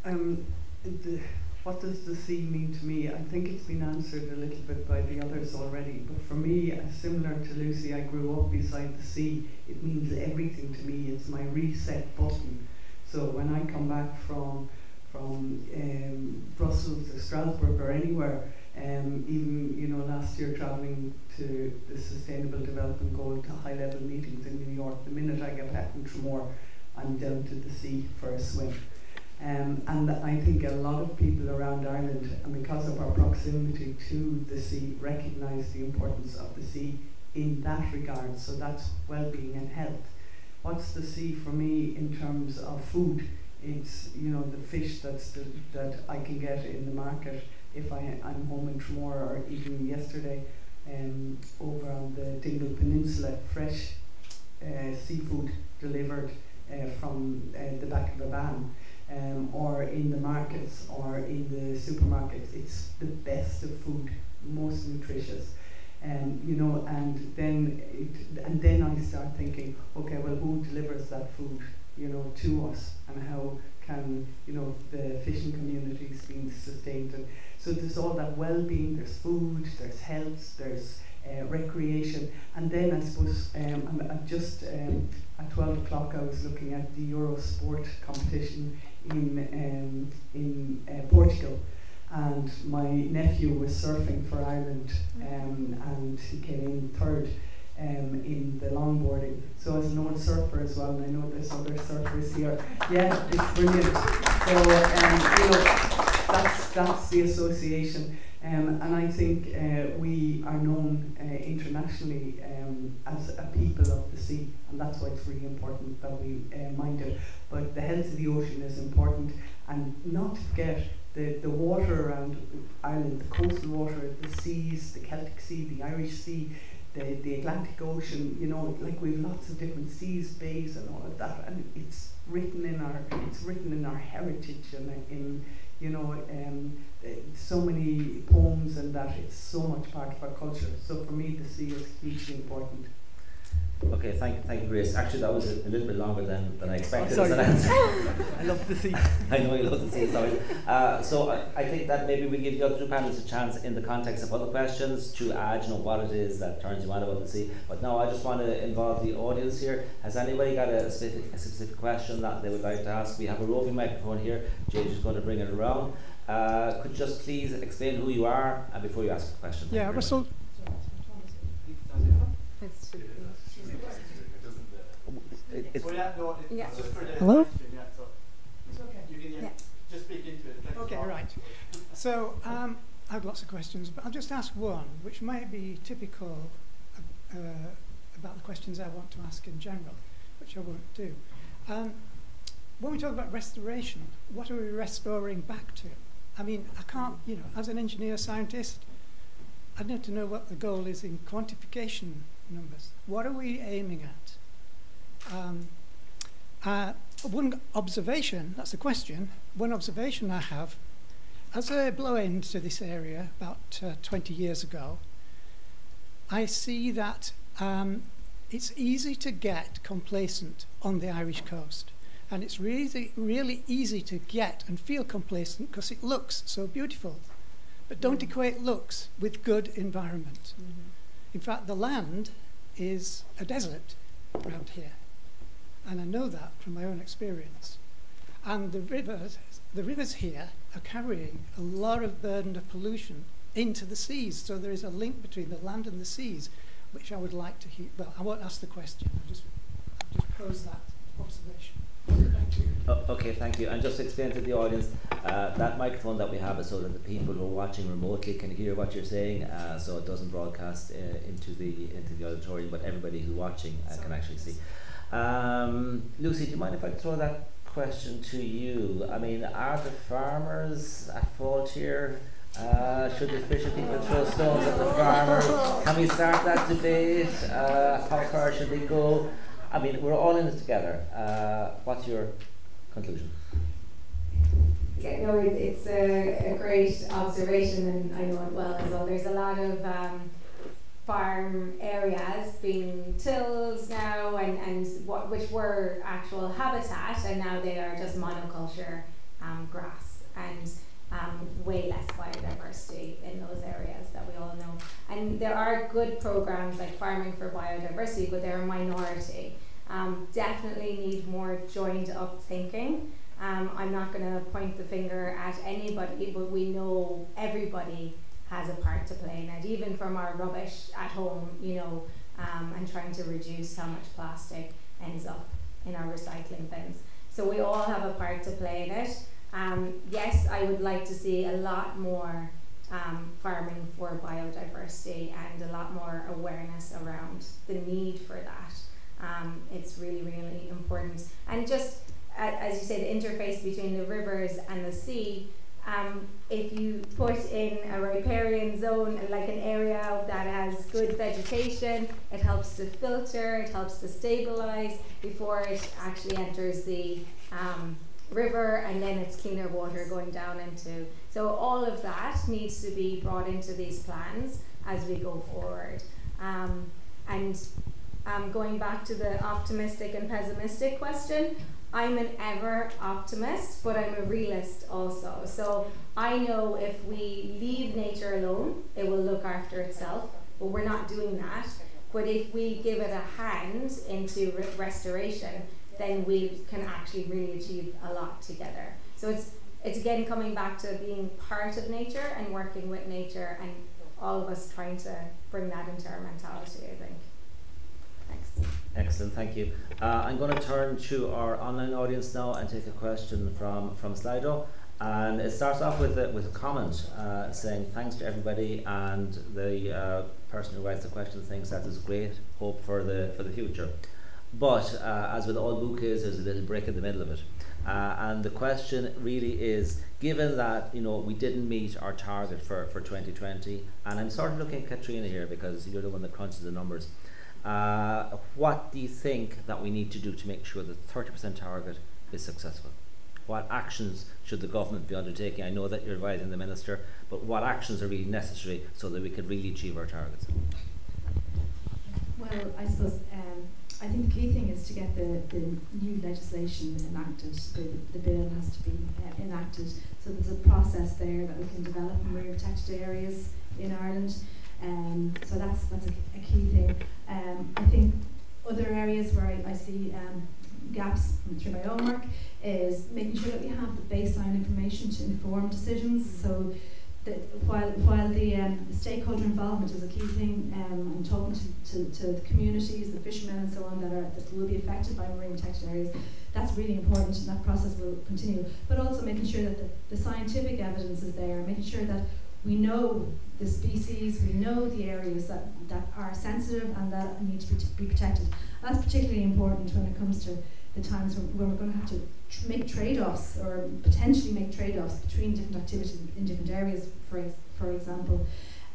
Um, the, what does the sea mean to me? I think it's been answered a little bit by the others already, but for me, uh, similar to Lucy, I grew up beside the sea. It means everything to me. It's my reset button. So when I come back from from um, Brussels or Strasbourg or anywhere, um, even you know last year travelling to the Sustainable Development Goal to high level meetings in New York, the minute I get back in Tramore, I'm down to the sea for a swim. Um, and I think a lot of people around Ireland, and because of our proximity to the sea, recognise the importance of the sea in that regard. So that's well-being and health. What's the sea for me in terms of food? It's you know the fish that's the, that I can get in the market if I, I'm home in Tramore or even yesterday um, over on the Dingle Peninsula, fresh uh, seafood delivered uh, from uh, the back of a van um, or in the markets or in the supermarkets. It's the best of food, most nutritious. Um, you know, and then it, and then I start thinking, okay, well, who delivers that food, you know, to us, and how can you know the fishing communities being sustained? And so there's all that well-being. There's food. There's health. There's uh, recreation, and then I suppose um, I'm, I'm just um, at 12 o'clock I was looking at the EuroSurf competition in, um, in uh, Portugal. And my nephew was surfing for Ireland um, and he came in third um, in the longboarding. So as an old surfer as well, and I know there's other surfers here. Yeah, it's brilliant. So um, you know, that's that's the association. Um, and I think uh, we are known uh, internationally um, as a people of the sea, and that's why it's really important that we uh, mind it. But the health of the ocean is important, and not to forget the, the water around Ireland, the coastal water, the seas, the Celtic Sea, the Irish Sea, the, the Atlantic Ocean, you know, like we've lots of different seas, bays and all of that and it's written in our it's written in our heritage and in you know um, so many poems and that it's so much part of our culture. So for me the sea is hugely important. Okay, thank, thank you, Grace. Actually, that was a, a little bit longer than, than I expected oh, as an answer. I love the sea. (laughs) I know you love the sea, sorry. Uh, so I, I think that maybe we give the other two panelists a chance in the context of other questions to add, you know, what it is that turns you on about the sea. But now I just want to involve the audience here. Has anybody got a specific, a specific question that they would like to ask? We have a roving microphone here. Jade is going to bring it around. Uh, could you just please explain who you are uh, before you ask a question? Yeah, Russell. It, it's Well, yeah, no, it, Yeah. it's just for the Hello? yeah, so It's okay. you can yeah, Yeah. just speak into it. like Okay, talk. right. So um, I have lots of questions, but I'll just ask one, which might be typical uh, about the questions I want to ask in general, which I won't do. Um, when we talk about restoration, what are we restoring back to? I mean, I can't, you know, as an engineer scientist, I'd need to know what the goal is in quantification numbers. What are we aiming at? Um, uh, one observation, that's a question, one observation I have, as I blow into this area about uh, 20 years ago, I see that um, it's easy to get complacent on the Irish coast. And it's really, really easy to get and feel complacent because it looks so beautiful. But don't equate looks with good environment. In fact, the land is a desert around here. And I know that from my own experience. And the rivers, the rivers here are carrying a lot of burden of pollution into the seas. So there is a link between the land and the seas, which I would like to hear. Well, I won't ask the question. I'll just, I'll just pose that observation. Thank you. Oh, okay, thank you. And just to explain to the audience, uh, that microphone that we have is so that the people who are watching remotely can hear what you're saying, uh, so it doesn't broadcast uh, into the into the auditorium, but everybody who's watching uh, can actually see. Um, Lucy, do you mind if I throw that question to you? I mean, are the farmers at fault here? Uh, should the fisher people throw stones at the farmers? Can we start that debate? Uh, how far should they go? I mean, we're all in it together. Uh, what's your conclusion? Yeah, no, it, it's a, a great observation, and I know it well as well. There's a lot of um, farm areas being tilled now, and, and what which were actual habitat, and now they are just monoculture um, grass, and um, way less biodiversity in those areas that we all know. And there are good programs like Farming for Biodiversity, but they're a minority. Um, definitely need more joined up thinking. Um, I'm not going to point the finger at anybody, but we know everybody has a part to play in it, even from our rubbish at home, you know, um, and trying to reduce how much plastic ends up in our recycling bins. So we all have a part to play in it. Um, yes, I would like to see a lot more um, farming for biodiversity and a lot more awareness around the need for that. Um, it's really, really important. And just as you say, the interface between the rivers and the sea. Um, if you put in a riparian zone, like an area that has good vegetation, it helps to filter, it helps to stabilize before it actually enters the um, river and then it's cleaner water going down into. So all of that needs to be brought into these plans as we go forward. Um, and um, going back to the optimistic and pessimistic question, I'm an ever optimist, but I'm a realist also. So I know if we leave nature alone, it will look after itself, but we're not doing that. But if we give it a hand into re- restoration, then we can actually really achieve a lot together. So it's it's again coming back to being part of nature and working with nature, and all of us trying to bring that into our mentality. I think. Excellent, thank you. Uh, I'm going to turn to our online audience now and take a question from, from Slido. And it starts off with a, with a comment uh, saying thanks to everybody, and the uh, person who writes the question thinks that is great hope for the for the future. But uh, as with all bouquets, there's a little break in the middle of it. Uh, and the question really is, given that you know we didn't meet our target for, for 2020, and I'm sort of looking at Caitriona here because you're the one that crunches the numbers. Uh, what do you think that we need to do to make sure that the 30% target is successful? What actions should the government be undertaking? I know that you're advising the minister, but what actions are really necessary so that we can really achieve our targets? Well, I suppose um, I think the key thing is to get the, the new legislation enacted. The, the bill has to be uh, enacted. So there's a process there that we can develop marine protected areas in Ireland. Um, so that's that's a, a key thing. Um, I think other areas where I, I see um, gaps through my own work is making sure that we have the baseline information to inform decisions. So that while while the, um, stakeholder involvement is a key thing, um, and talking to, to, to, the communities, the fishermen and so on that are that will be affected by marine protected areas, that's really important and that process will continue. But also making sure that the, the scientific evidence is there, making sure that we know the species, we know the areas that, that are sensitive and that need to be, protected. That's particularly important when it comes to the times when, when we're going to have to tr make trade-offs or potentially make trade-offs between different activities in different areas, for, ex for example.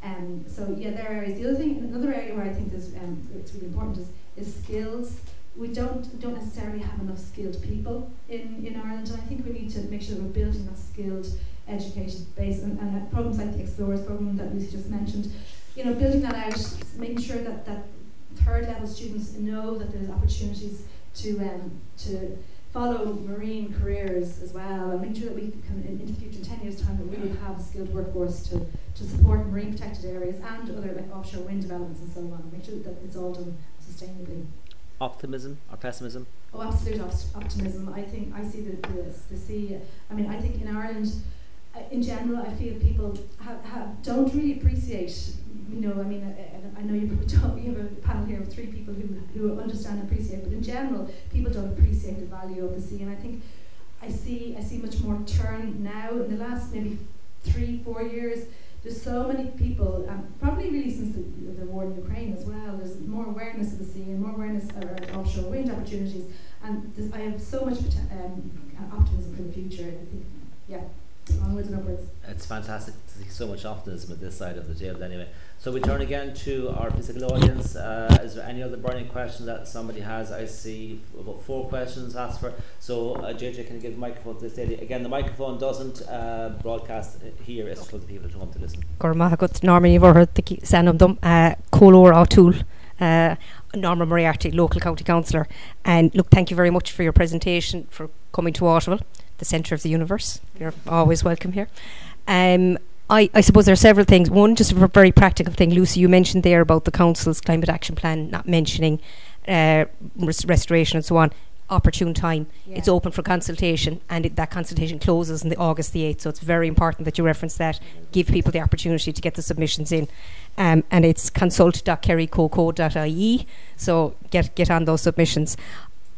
Um, so yeah, there are areas. The other thing, another area where I think there's, um, it's really important is, is skills. We don't don't necessarily have enough skilled people in, in Ireland, and I think we need to make sure that we're building that skilled education base and, and programs like the Explorers program that Lucy just mentioned. You know, building that out, making sure that, that third level students know that there's opportunities to um, to follow marine careers as well and make sure that we can in, in the future in 10 years time that we will have a skilled workforce to, to support marine protected areas and other like offshore wind developments and so on make sure that it's all done sustainably optimism or pessimism oh absolute optimism I think I see the, the, the sea I mean I think in Ireland in general, I feel people have, have, don't really appreciate. You know, I mean, I, I know you, don't, you have a panel here of three people who, who understand and appreciate, but in general, people don't appreciate the value of the sea. And I think I see I see much more turn now in the last maybe three four years. There's so many people, um, probably really since the, the war in Ukraine as well. There's more awareness of the sea and more awareness of offshore wind opportunities, and I have so much um, optimism for the future. I think, yeah onwards and upwards. It's fantastic to see so much optimism at this side of the table anyway. So we turn again to our physical audience. Uh, is there any other burning question that somebody has? I see about four questions asked for. So uh, JJ, can you give the microphone to this lady? Again, the microphone doesn't uh, broadcast here. It's for the people at home to listen. Gormahagut Norman Ivorhut Sanum Dum Color O'Toole. Uh, Norma Moriarty, local county councillor. And look, thank you very much for your presentation, for coming to Waterville the centre of the universe. You're always welcome here. Um, I, I, suppose there are several things. One, just a very practical thing, Lucy, you mentioned there about the council's climate action plan not mentioning uh, res restoration and so on. Opportune time. Yeah. It's open for consultation, and it, that consultation closes on the August the eighth. So it's very important that you reference that. Give people the opportunity to get the submissions in, um, and it's consult.kerrycoco.ie. So get get on those submissions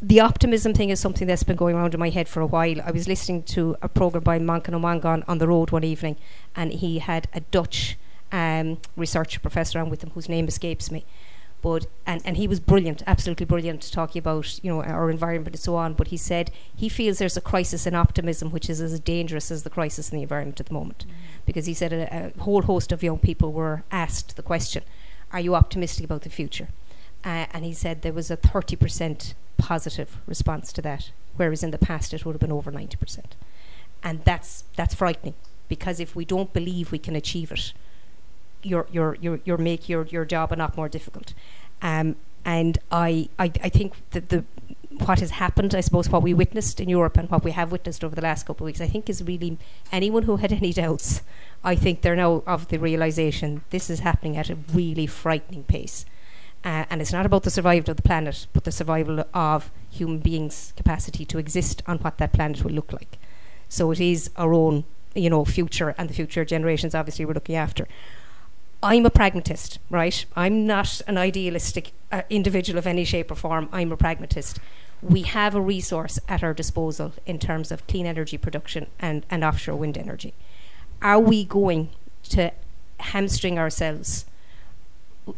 the optimism thing is something that's been going around in my head for a while. I was listening to a program by Manchán Magan on the road one evening, and he had a Dutch um, research professor on with him whose name escapes me. But and, and he was brilliant, absolutely brilliant, talking about you know our environment and so on. But he said he feels there's a crisis in optimism, which is as dangerous as the crisis in the environment at the moment, mm. because he said a, a whole host of young people were asked the question, "Are you optimistic about the future?" Uh, and he said there was a 30% positive response to that, whereas in the past it would have been over 90%. And that's, that's frightening because if we don't believe we can achieve it, you're, you're, you're, you're make your, your job a lot more difficult. Um, and I, I, I think that the, what has happened, I suppose, what we witnessed in Europe and what we have witnessed over the last couple of weeks, I think is really anyone who had (laughs) any doubts, I think they're now of the realization this is happening at a really frightening pace. Uh, and it's not about the survival of the planet, but the survival of human beings' capacity to exist on what that planet will look like. So it is our own, you know, future and the future generations. Obviously, we're looking after. I'm a pragmatist, right? I'm not an idealistic uh, individual of any shape or form. I'm a pragmatist. We have a resource at our disposal in terms of clean energy production and, and offshore wind energy. Are we going to hamstring ourselves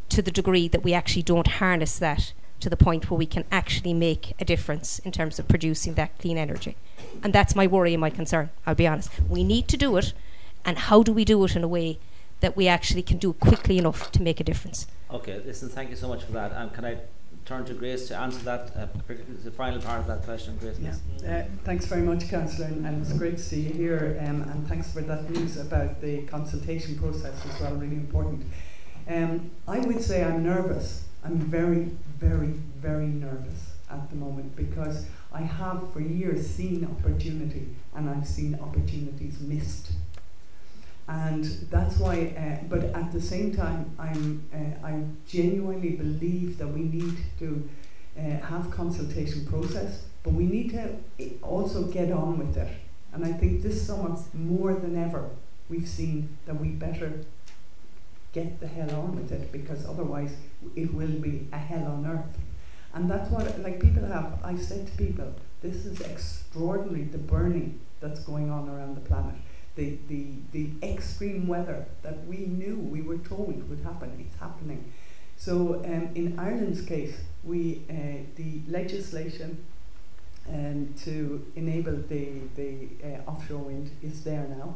to the degree that we actually don't harness that to the point where we can actually make a difference in terms of producing that clean energy. And that's my worry and my concern, I'll be honest. We need to do it, and how do we do it in a way that we actually can do it quickly enough to make a difference? Okay, listen, thank you so much for that. Um, can I turn to Grace to answer that, uh, the final part of that question, Grace? Yeah. Uh, thanks very much, Councillor, and, and, it's great to see you here. Um, and thanks for that news about the consultation process as well, really important. Um, I would say I'm nervous. I'm very, very, very nervous at the moment because I have for years seen opportunity and I've seen opportunities missed and that's why. Uh, but at the same time, I'm uh, I genuinely believe that we need to uh, have consultation process, but we need to also get on with it. And I think this summer, more than ever, we've seen that we better get the hell on with it because otherwise it will be a hell on earth. And that's what, like people have, I've said to people, this is extraordinary, the burning that's going on around the planet the, the, the extreme weather that we knew, we were told would happen, it's happening. So um, in Ireland's case, we, uh, the legislation um, to enable the, the uh, offshore wind is there now.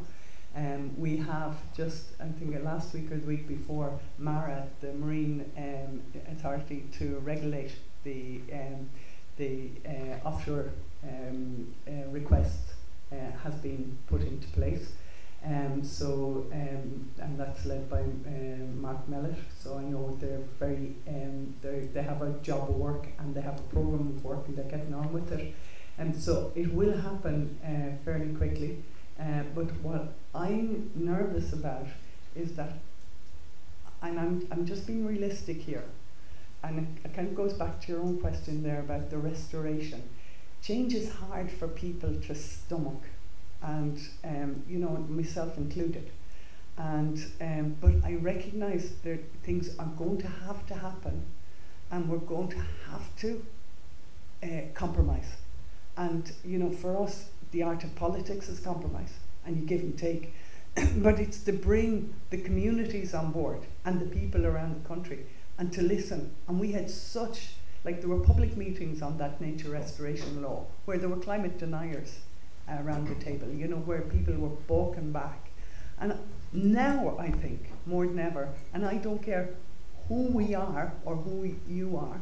Um, we have just, I think last week or the week before, MARA, the Marine um, Authority, to regulate the, um, the uh, offshore um, uh, requests uh, has been put into place. Um, so, um, and that's led by Mark Mellett. So I know they're very, they they have a job of work and they have a program of work and they're getting on with it. And so it will happen uh, fairly quickly. Uh, but what I'm nervous about is that, and I'm, I'm just being realistic here, and it, it kind of goes back to your own question there about the restoration change is hard for people to stomach, and um, you know myself included. And um, but I recognise that things are going to have to happen, and we're going to have to uh, compromise. And you know, for us, the art of politics is compromise, and you give and take. (clears throat) but it's to bring the communities on board and the people around the country and to listen. And we had such like there were public meetings on that nature restoration law where there were climate deniers uh, around the table, you know, where people were balking back. And now I think more than ever, and I don't care who we are or who you are,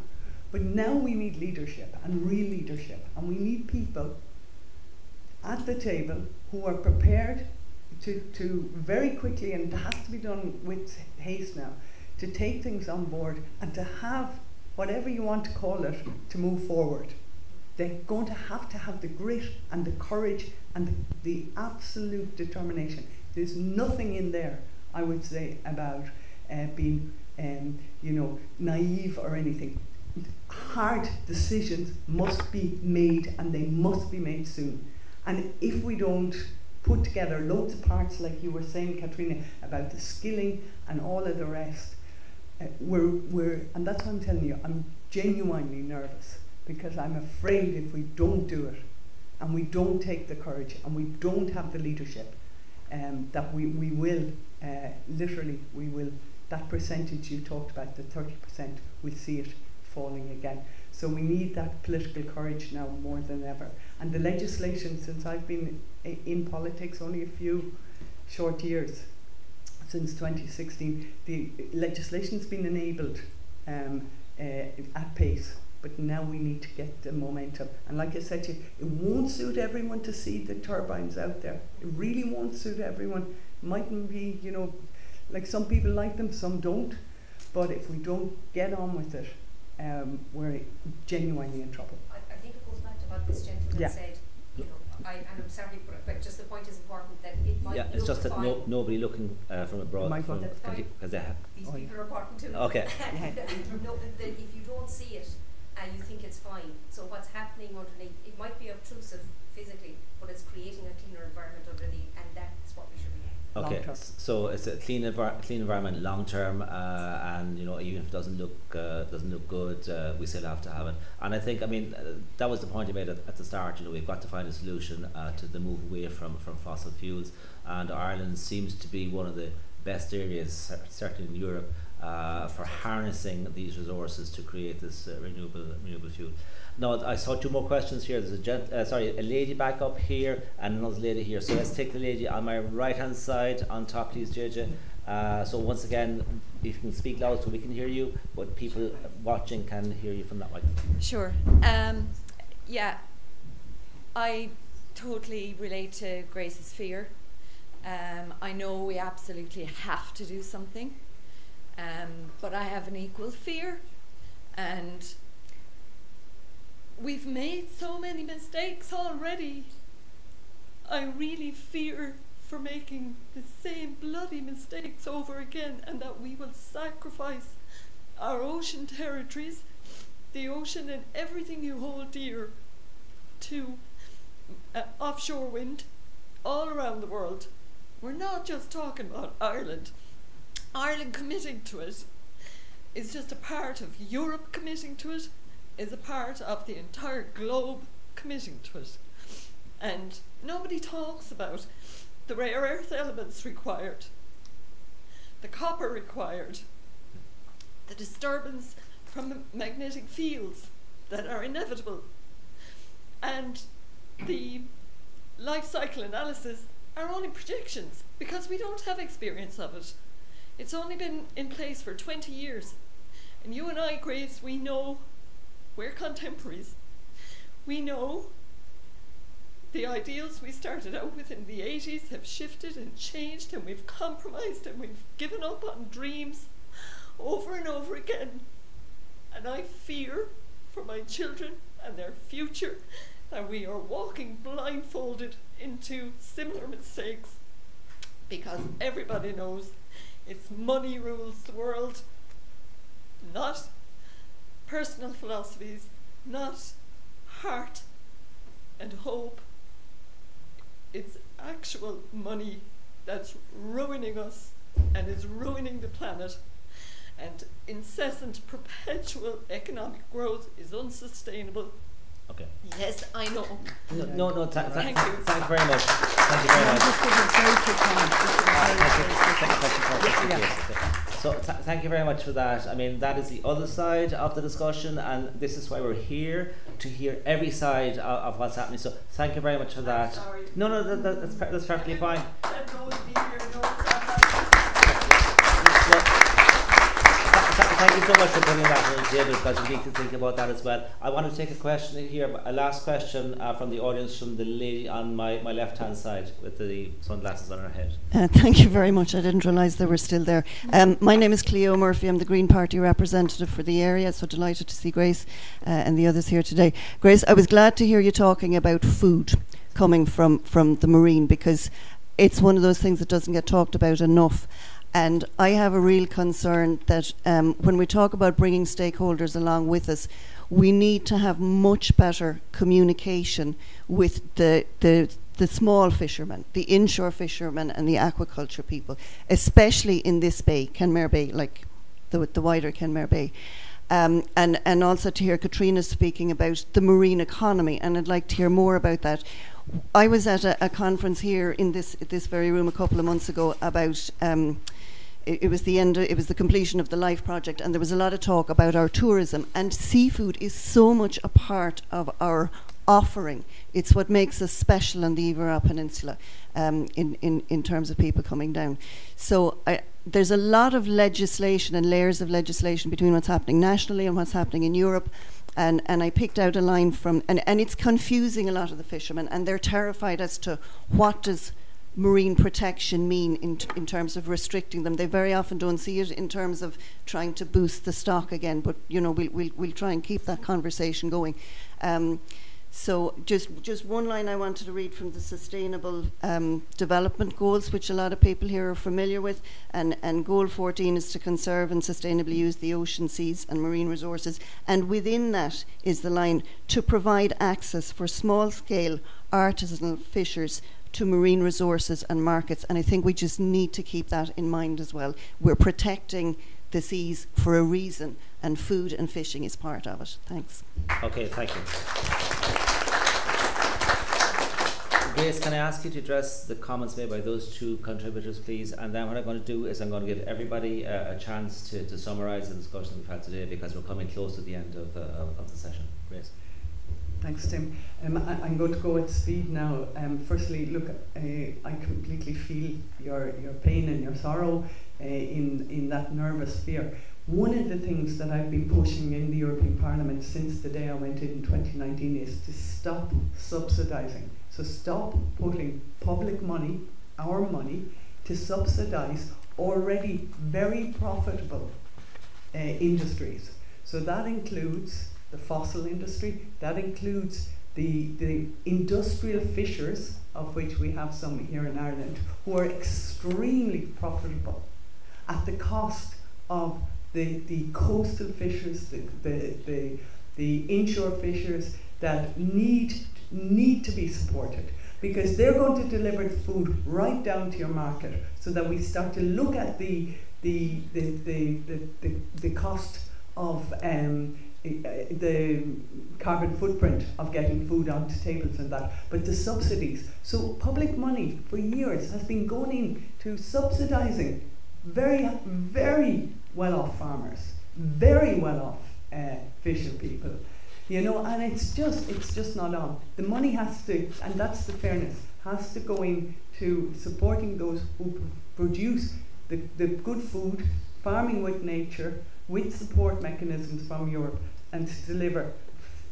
but now we need leadership and real leadership. And we need people at the table who are prepared to, to very quickly, and it has to be done with haste now, to take things on board and to have whatever you want to call it, to move forward. They're going to have to have the grit and the courage and the, the absolute determination. There's nothing in there, I would say, about uh, being, um, you know, naive or anything. Hard decisions must be made and they must be made soon. And if we don't put together loads of parts, like you were saying, Caitriona, about the skilling and all of the rest, uh, we're, we're, and that's what I'm telling you, I'm genuinely nervous because I'm afraid if we don't do it and we don't take the courage and we don't have the leadership, um, that we, we will, uh, literally, we will, that percentage you talked about, the 30%, we'll see it falling again. So we need that political courage now more than ever. And the legislation, since I've been in politics only a few short years, since 2016, the legislation's been enabled um, uh, at pace, but now we need to get the momentum. And like I said to you, it won't suit everyone to see the turbines out there. It really won't suit everyone. Mightn't be, you know, like some people like them, some don't. But if we don't get on with it, um, we're genuinely in trouble. I, I, think it goes back to what this gentleman yeah. said. You know, I, and I'm sorry, but just the point is important that it might Yeah, it's just that no, nobody looking uh, from abroad. Because they have. These oh, people yeah. are important too. Okay. (laughs) no, that if you don't see it and you think it's fine, so what's happening underneath, it might be obtrusive physically, but it's creating a cleaner environment underneath, and that's what we should be Okay, so it's a clean, envir- clean environment long term, uh, and you know even if it doesn't look uh, doesn't look good, uh, we still have to have it. And I think, I mean, uh, that was the point you made at, at, the start. You know, we've got to find a solution uh, to the move away from from fossil fuels, and Ireland seems to be one of the best areas, certainly in Europe, uh, for harnessing these resources to create this uh, renewable renewable fuel. Now, I saw two more questions here. There's a gent, uh, sorry, a lady back up here and another lady here. So let's take the lady on my right hand side on top, please, JJ. Uh, so once again, if you can speak loud so we can hear you, but people watching can hear you from that way. Sure. Um, yeah, I totally relate to Grace's fear. Um, I know we absolutely have to do something, um, but I have an equal fear, and we've made so many mistakes already. I really fear for making the same bloody mistakes over again and that we will sacrifice our ocean territories, the ocean and everything you hold dear to uh, offshore wind all around the world. We're not just talking about Ireland. Ireland committing to it is just a part of Europe committing to it is a part of the entire globe committing to it. And nobody talks about the rare earth elements required, the copper required, the disturbance from the magnetic fields that are inevitable, and the life cycle analysis are only predictions because we don't have experience of it. It's only been in place for 20 years. And you and I, Grace, we know we're contemporaries. We know the ideals we started out with in the 80s have shifted and changed, and we've compromised and we've given up on dreams over and over again. And I fear for my children and their future that we are walking blindfolded into similar mistakes because everybody knows it's money rules the world, not personal philosophies, not heart and hope. It's actual money that's ruining us and is ruining the planet. And incessant, perpetual economic growth is unsustainable. Okay. Yes, I know. No, no, no th- th- Thank th- you. Thank you very much. Thank you very much. Just give a very quick comment. Just a very, thank you. quick Thank you, comment. thank you, thank you, Yeah. thank you. So th- thank you very much for that. I mean, that is the other side of the discussion, and this is why we're here to hear every side of, of what's happening. So thank you very much for that. No, no, that, that, that's, per- that's perfectly fine. That knows me here knows that. Well, th- th- thank you so much for putting that on the table because we need to think about that as well. I want to take a question here, a last question uh, from the audience from the lady on my, my left hand side with the sunglasses on her head. Uh, thank you very much. I didn't realise they were still there. Um, my name is Cleo Murphy. I'm the Green Party representative for the area, so delighted to see Grace uh, and the others here today. Grace, I was glad to hear you talking about food coming from, from the marine because it's one of those things that doesn't get talked about enough. And I have a real concern that um, when we talk about bringing stakeholders along with us, we need to have much better communication with the, the, the small fishermen, the inshore fishermen, and the aquaculture people, especially in this bay, Kenmare Bay, like the, the wider Kenmare Bay. Um, and, and also to hear Caitriona speaking about the marine economy, and I'd like to hear more about that. I was at a, a conference here in this this very room a couple of months ago about um, it, it was the end. It was the completion of the Life project, and there was a lot of talk about our tourism. And seafood is so much a part of our offering. It's what makes us special on the Iveragh Peninsula um, in, in, in terms of people coming down. So I, there's a lot of legislation and layers of legislation between what's happening nationally and what's happening in Europe. And, and I picked out a line from, and, and it's confusing a lot of the fishermen, and they're terrified as to what does marine protection mean in, in terms of restricting them. They very often don't see it in terms of trying to boost the stock again, but you know we'll, we'll, we'll try and keep that conversation going. Um, so just just one line I wanted to read from the Sustainable um, Development Goals, which a lot of people here are familiar with, and and Goal 14 is to conserve and sustainably use the ocean, seas, and marine resources, and within that is the line to provide access for small-scale artisanal fishers to marine resources and markets, and I think we just need to keep that in mind as well. We're protecting the seas for a reason, and food and fishing is part of it. Thanks. Okay, thank you. Grace, can I ask you to address the comments made by those two contributors, please? And then what I'm going to do is I'm going to give everybody uh, a chance to, to summarise the discussion we've had today because we're coming close to the end of, uh, of, the session. Grace. Thanks, Tim. Um, I, am going to go at speed now. Um, firstly, look, uh, I completely feel your, your pain and your sorrow uh, in, in that nervous fear. One of the things that I've been pushing in the European Parliament since the day I went in in 2019 is to stop subsidising. So stop putting public money, our money, to subsidise already very profitable uh, industries. So that includes the fossil industry, that includes the, the industrial fishers, of which we have some here in Ireland, who are extremely profitable at the cost of the, the coastal fishers, the, the, the, the inshore fishers that need, need to be supported because they're going to deliver food right down to your market so that we start to look at the, the, the, the, the, the, the cost of um, the carbon footprint of getting food onto tables and that, but the subsidies. So public money for years has been going in to subsidising very, very well-off farmers, very well-off uh, fishing people, you know, and it's just, it's just not on. The money has to, and that's the fairness, has to go into supporting those who produce the, the good food, farming with nature, with support mechanisms from Europe, and to deliver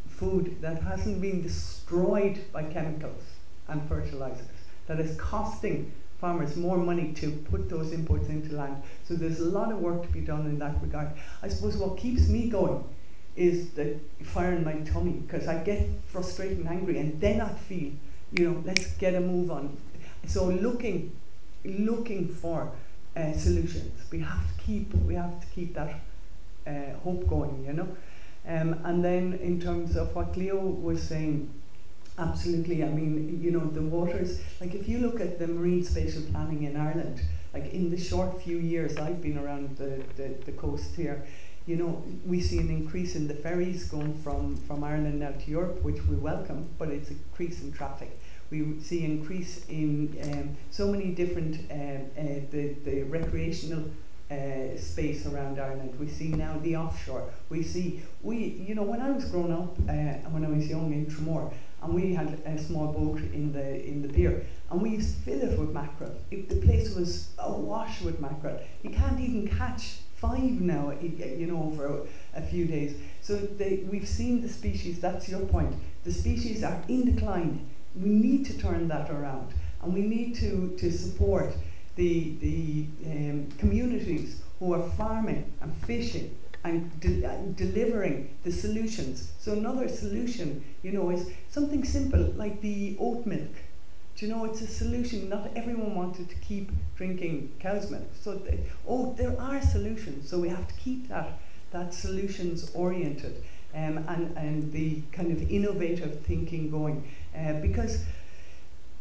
food that hasn't been destroyed by chemicals and fertilizers, that is costing farmers more money to put those imports into land. So there's a lot of work to be done in that regard. I suppose what keeps me going is the fire in my tummy because I get frustrated and angry and then I feel, you know, let's get a move on. So looking, looking for uh, solutions. We have to keep, we have to keep that uh, hope going, you know. Um, and then in terms of what Cleo was saying, Absolutely. I mean, you know, the waters, like if you look at the marine spatial planning in Ireland, like in the short few years I've been around the, the, the coast here, you know, we see an increase in the ferries going from, from Ireland now to Europe, which we welcome, but it's an increase in traffic. We see increase in um, so many different, um, uh, the, the recreational uh, space around Ireland. We see now the offshore. We see, we, you know, when I was growing up, uh, when I was young in Tramore, and we had a small boat in the in the pier, and we used to fill it with mackerel. It, the place was awash with mackerel. You can't even catch five now, you know, over a, few days. So they, we've seen the species. That's your point. The species are in decline. We need to turn that around, and we need to to support the the um, communities who are farming and fishing and de uh, delivering the solutions. So another solution, you know, is something simple like the oat milk. Do you know, it's a solution. Not everyone wanted to keep drinking cow's milk. So, oh, there are solutions. So we have to keep that that solutions oriented um, and and the kind of innovative thinking going uh, because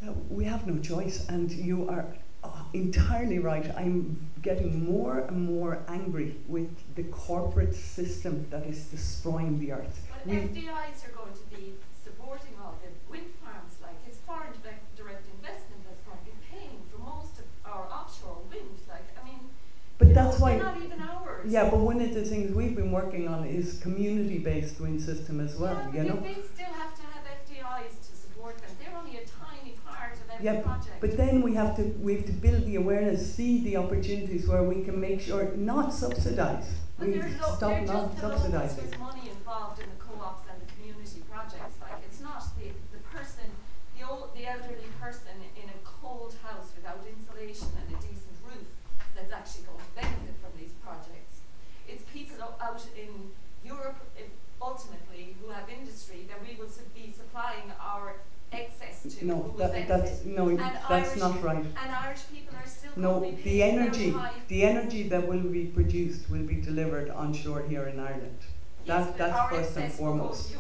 uh, we have no choice. And you are oh, entirely right. I'm getting more and more angry with the corporate system that is destroying the earth. But FDIs are going to be supporting all the wind farms, like it's foreign direct investment that's going to be paying for most of our offshore wind. Like, I mean, but that's why. not even ours. Yeah, but one of the things we've been working on is community-based wind system as well. Yeah, you know. They still have to have FDIs to support them. They're only a tiny part of every yeah, project. But then we have to we have to build the awareness, see the opportunities where we can make sure not subsidise. But we there's stop not just subsidising. There's money involved in the co-ops and the community projects. Like it's not the, the person, the old, the elderly person in a cold house without insulation and a decent roof that's actually going to benefit from these projects. It's people out in Europe ultimately who have industry that we will be supplying our excess to. No, that, that's no, and that's Irish, not right. And Irish people are still No, going to be the energy, the energy that will be produced will be delivered onshore here in Ireland. Yes, That, but that's first and excess will go to foremost.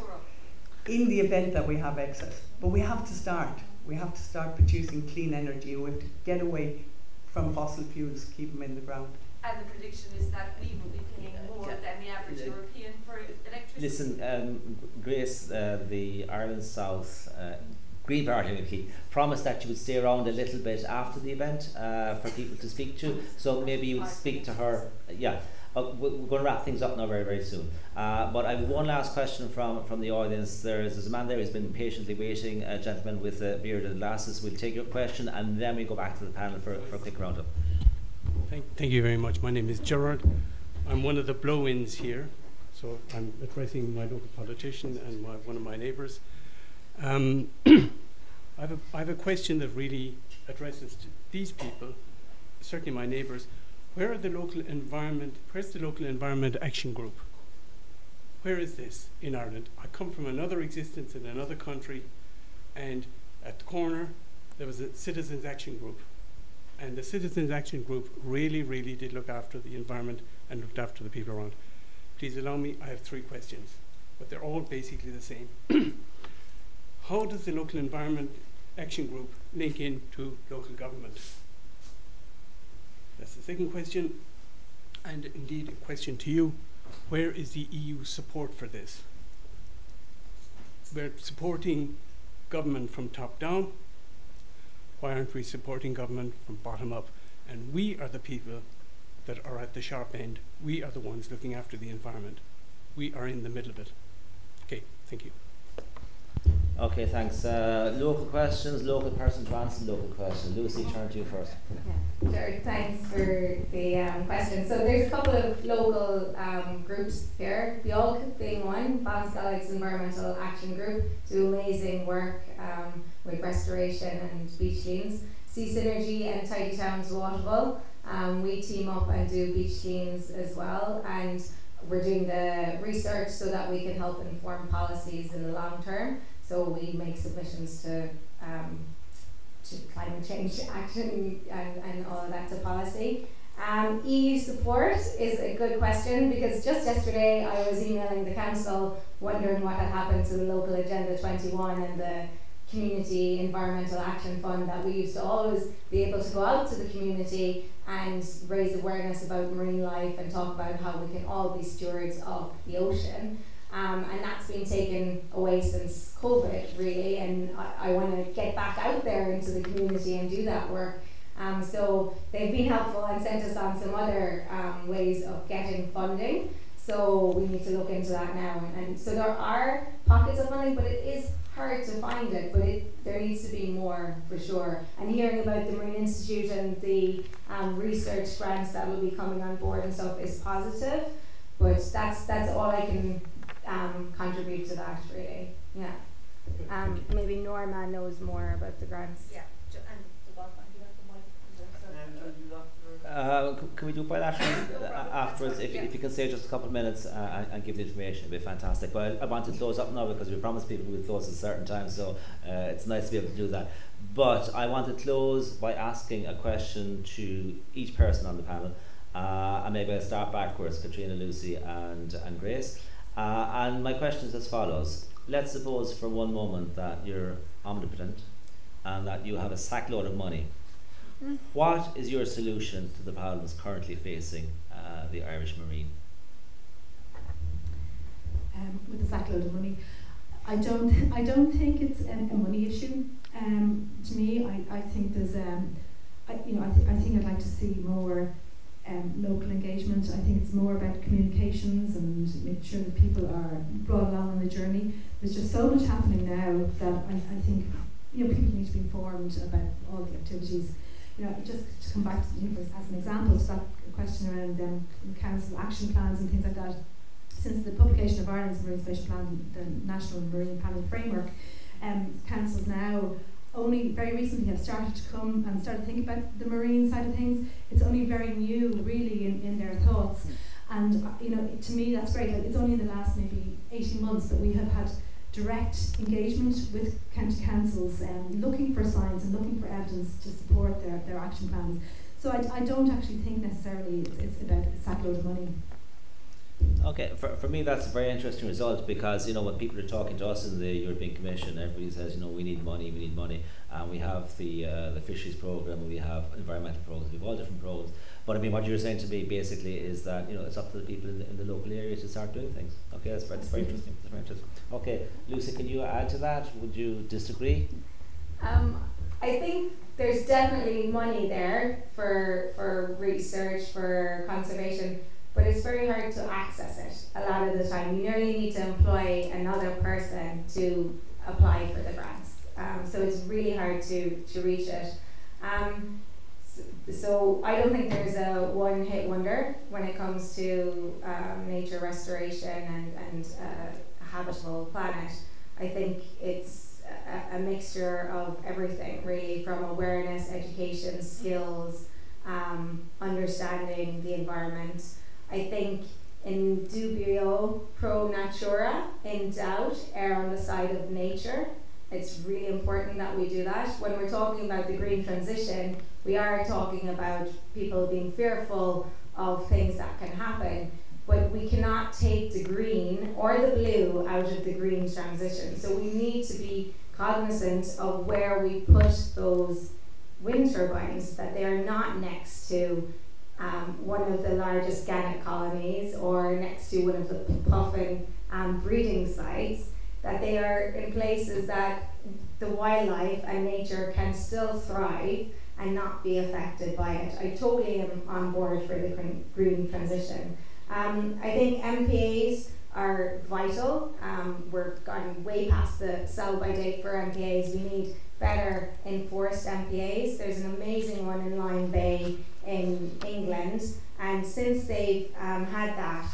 In the event that we have excess, but we have to start. We have to start producing clean energy. We have to get away from fossil fuels, keep them in the ground. And the prediction is that we will be paying more than the average European for electricity. Listen, um, Grace, uh, the Ireland South uh, Green Party MEP, promised that you would stay around a little bit after the event uh, for people to speak to. So maybe you would speak to her. Yeah. Uh, we're going to wrap things up now very, very soon. Uh, but I have one last question from, from the audience. There's, there's a man there who's been patiently waiting, a gentleman with a beard and glasses. We'll take your question and then we go back to the panel for, for a quick roundup. Thank, thank you very much. My name is Gerard. I'm one of the blow ins here. So I'm addressing my local politician and my, one of my neighbours. Um, (clears throat) I, have a, I have a question that really addresses these people, certainly my neighbours. Where are the local environment? Where's the local environment action group? Where is this in Ireland? I come from another existence in another country, and at the corner there was a citizens action group, and the citizens action group really, really did look after the environment and looked after the people around. Please allow me, I have three questions, but they're all basically the same. (clears throat) How does the local environment action group link into local government? That's the second question. And indeed, a question to you. Where is the EU support for this? We're supporting government from top down. Why aren't we supporting government from bottom up? And we are the people that are at the sharp end. We are the ones looking after the environment. We are in the middle of it. Okay, thank you. Okay, thanks. Uh, local questions, local person to answer local questions. Lucy, turn to you first. Yeah, sure. Thanks for the um, question. So there's a couple of local um, groups here. OG being one, Ballinskelligs Environmental Action Group, do amazing work um, with restoration and beach cleans. Sea Synergy and Tidy Towns Waterville um, we team up and do beach cleans as well, and we're doing the research so that we can help inform policies in the long term. So we make submissions to um, to climate change action and, and all of that to policy. Um, EU support is a good question because just yesterday I was emailing the council wondering what had happened to the local Agenda 21 and the community environmental action fund that we used to always be able to go out to the community and raise awareness about marine life and talk about how we can all be stewards of the ocean. Um, and that's been taken away since COVID, really. And I, I want to get back out there into the community and do that work. Um, so they've been helpful and sent us on some other um, ways of getting funding. So we need to look into that now. And, so there are pockets of funding, but it is hard to find it, but it, there needs to be more for sure. And hearing about the Marine Institute and the um, research grants that will be coming on board and stuff is positive, but that's that's all I can um, contribute to that really. Yeah. Um, maybe Norma knows more about the grants. Yeah. Uh, can we do bilateral uh, afterwards? If, if you can say just a couple of minutes uh, and, and, give the information, it'd be fantastic. But I, I, want to close up now because we promised people we'd close at a certain time, so uh, it's nice to be able to do that. But I want to close by asking a question to each person on the panel, uh, and maybe I'll start backwards, Caitriona, Lucy, and, and Grace. Uh, and my question is as follows. Let's suppose for one moment that you're omnipotent and that you have a sackload of money what is your solution to the problems currently facing uh, the Irish Marine? Um, with a sackload of money, I don't. (laughs) I don't think it's a, a money issue. Um, to me, I, I think there's. Um, I, you know, I, th- I think I'd like to see more um, local engagement. I think it's more about communications and making sure that people are brought along on the journey. There's just so much happening now that I, I think you know people need to be informed about all the activities you know, just to come back to the universe as an example to that question around um, council action plans and things like that, since the publication of Ireland's Marine Spatial Plan, the National Marine Planning Framework, um, councils now only very recently have started to come and started to think about the marine side of things. It's only very new, really, in, in their thoughts. And, you know, to me, that's great. Like, it's only in the last maybe 18 months that we have had direct engagement with county councils um, looking for signs and looking for evidence to support their, their action plans. So I, I don't actually think necessarily it's, it's about a sackload of money. Okay, for, for me that's a very interesting result because you know when people are talking to us in the European Commission, everybody says you know we need money, we need money, and we have the uh, the fisheries program, we have environmental programs, we have all different programs. But I mean, what you're saying to me basically is that you know it's up to the people in the, in the local area to start doing things. Okay, that's, that's very interesting. That's very interesting. Okay, Lucy, can you add to that? Would you disagree? Um, I think there's definitely money there for for research for conservation, but it's very hard to access it a lot of the time. You nearly need to employ another person to apply for the grants, um, so it's really hard to to reach it. Um, so I don't think there's a one hit wonder when it comes to um, nature restoration and, and uh, a habitable planet. I think it's a, a, mixture of everything, really, from awareness, education, skills, um, understanding the environment. I think in dubio pro natura, in doubt, err on the side of nature. It's really important that we do that. When we're talking about the green transition, we are talking about people being fearful of things that can happen, but we cannot take the green or the blue out of the green transition. So we need to be cognizant of where we put those wind turbines, that they are not next to um, one of the largest gannet colonies or next to one of the puffin um, breeding sites, that they are in places that the wildlife and nature can still thrive and not be affected by it. I totally am on board for the green transition. Um, I think MPAs are vital. Um, we're going way past the sell by date for MPAs. We need better enforced MPAs. There's an amazing one in Lyme Bay in England, and since they've um, had that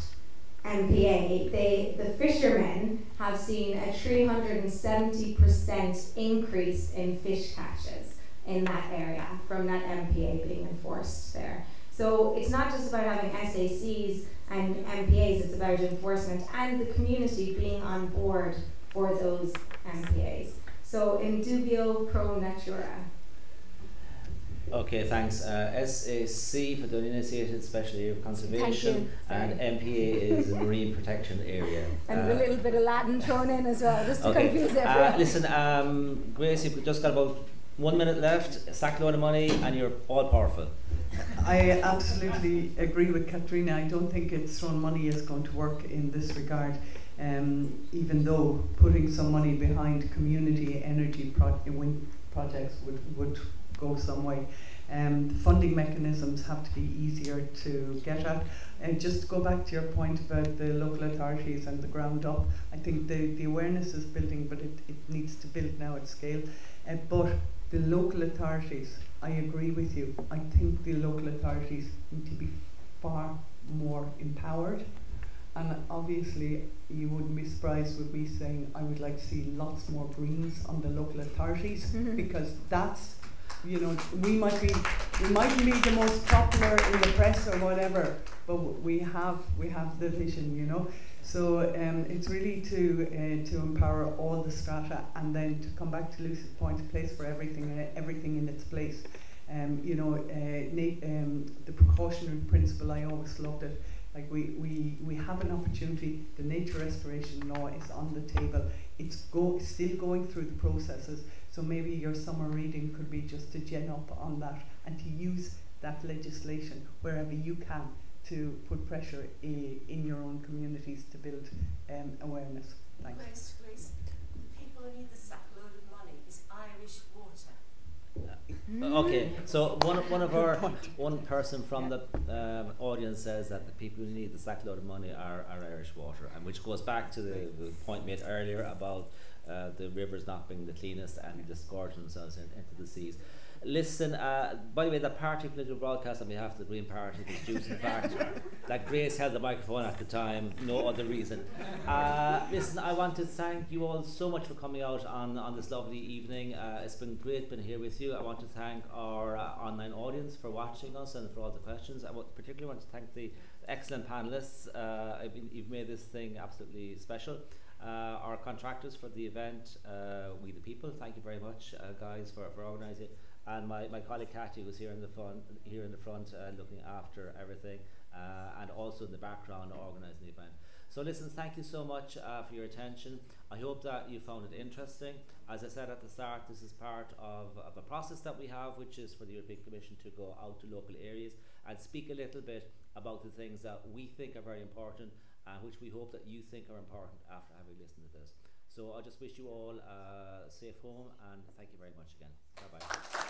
MPA, they, the fishermen have seen a 370% increase in fish catches in that area from that MPA being enforced there. So it's not just about having SACs and MPAs, it's about enforcement and the community being on board for those MPAs. So in dubio pro natura. Okay, thanks. Uh, SAC for the Uninitiated Special Area of Conservation, and MPA is the Marine Protection Area. (laughs) And uh, a little bit of Latin thrown in as well, just to okay. confuse uh, everyone. Uh, listen, um, Grace, you've just got about one minute left, sack load of money, and you're all powerful. I absolutely agree with Caitriona. I don't think it's thrown money is going to work in this regard. Um, even though putting some money behind community energy pro- wind projects would, would go some way. Um, funding mechanisms have to be easier to get at. And just to go back to your point about the local authorities and the ground up, I think the, the awareness is building, but it, it needs to build now at scale. Uh, but the local authorities, I agree with you. I think the local authorities need to be far more empowered. And obviously, you wouldn't be surprised with me saying I would like to see lots more greens on the local authorities mm-hmm. because that's, you know, we might be, we mightn't be the most popular in the press or whatever, but we have we have the vision, you know. So um, it's really to uh, to empower all the strata, and then to come back to Lucy's point, a place for everything, uh, everything in its place. Um, you know, uh, um, the precautionary principle. I always loved it. Like we, we, we have an opportunity. The nature restoration law is on the table. It's go still going through the processes. So maybe your summer reading could be just to gen up on that and to use that legislation wherever you can to put pressure in, in your own communities to build um, awareness. Thanks. People need the sackload of money is Irish water. Uh, okay, so one, one of our one person from the um, audience says that the people who need the sackload of money are, are Irish water, and which goes back to the, the point made earlier about uh, the rivers not being the cleanest and disgorging themselves in, into the seas. Listen, uh, by the way, the party political broadcast on behalf of the Green Party was due to the fact (laughs) that Grace held the microphone at the time, no other reason. Uh, listen, I want to thank you all so much for coming out on, on this lovely evening. Uh, it's been great being here with you. I want to thank our uh, online audience for watching us and for all the questions. I particularly want to thank the excellent panelists. Uh, you've made this thing absolutely special. Uh, our contractors for the event, We the People, thank you very much, guys, for, for organising it and my, my colleague Kathy was here in the front, here in the front, uh, looking after everything, uh, and also in the background organising the event. So listen, thank you so much uh, for your attention. I hope that you found it interesting. As I said at the start, this is part of, of a process that we have, which is for the European Commission to go out to local areas and speak a little bit about the things that we think are very important and which we hope that you think are important after having listened to this. So I just wish you all a safe home and thank you very much again. Bye bye.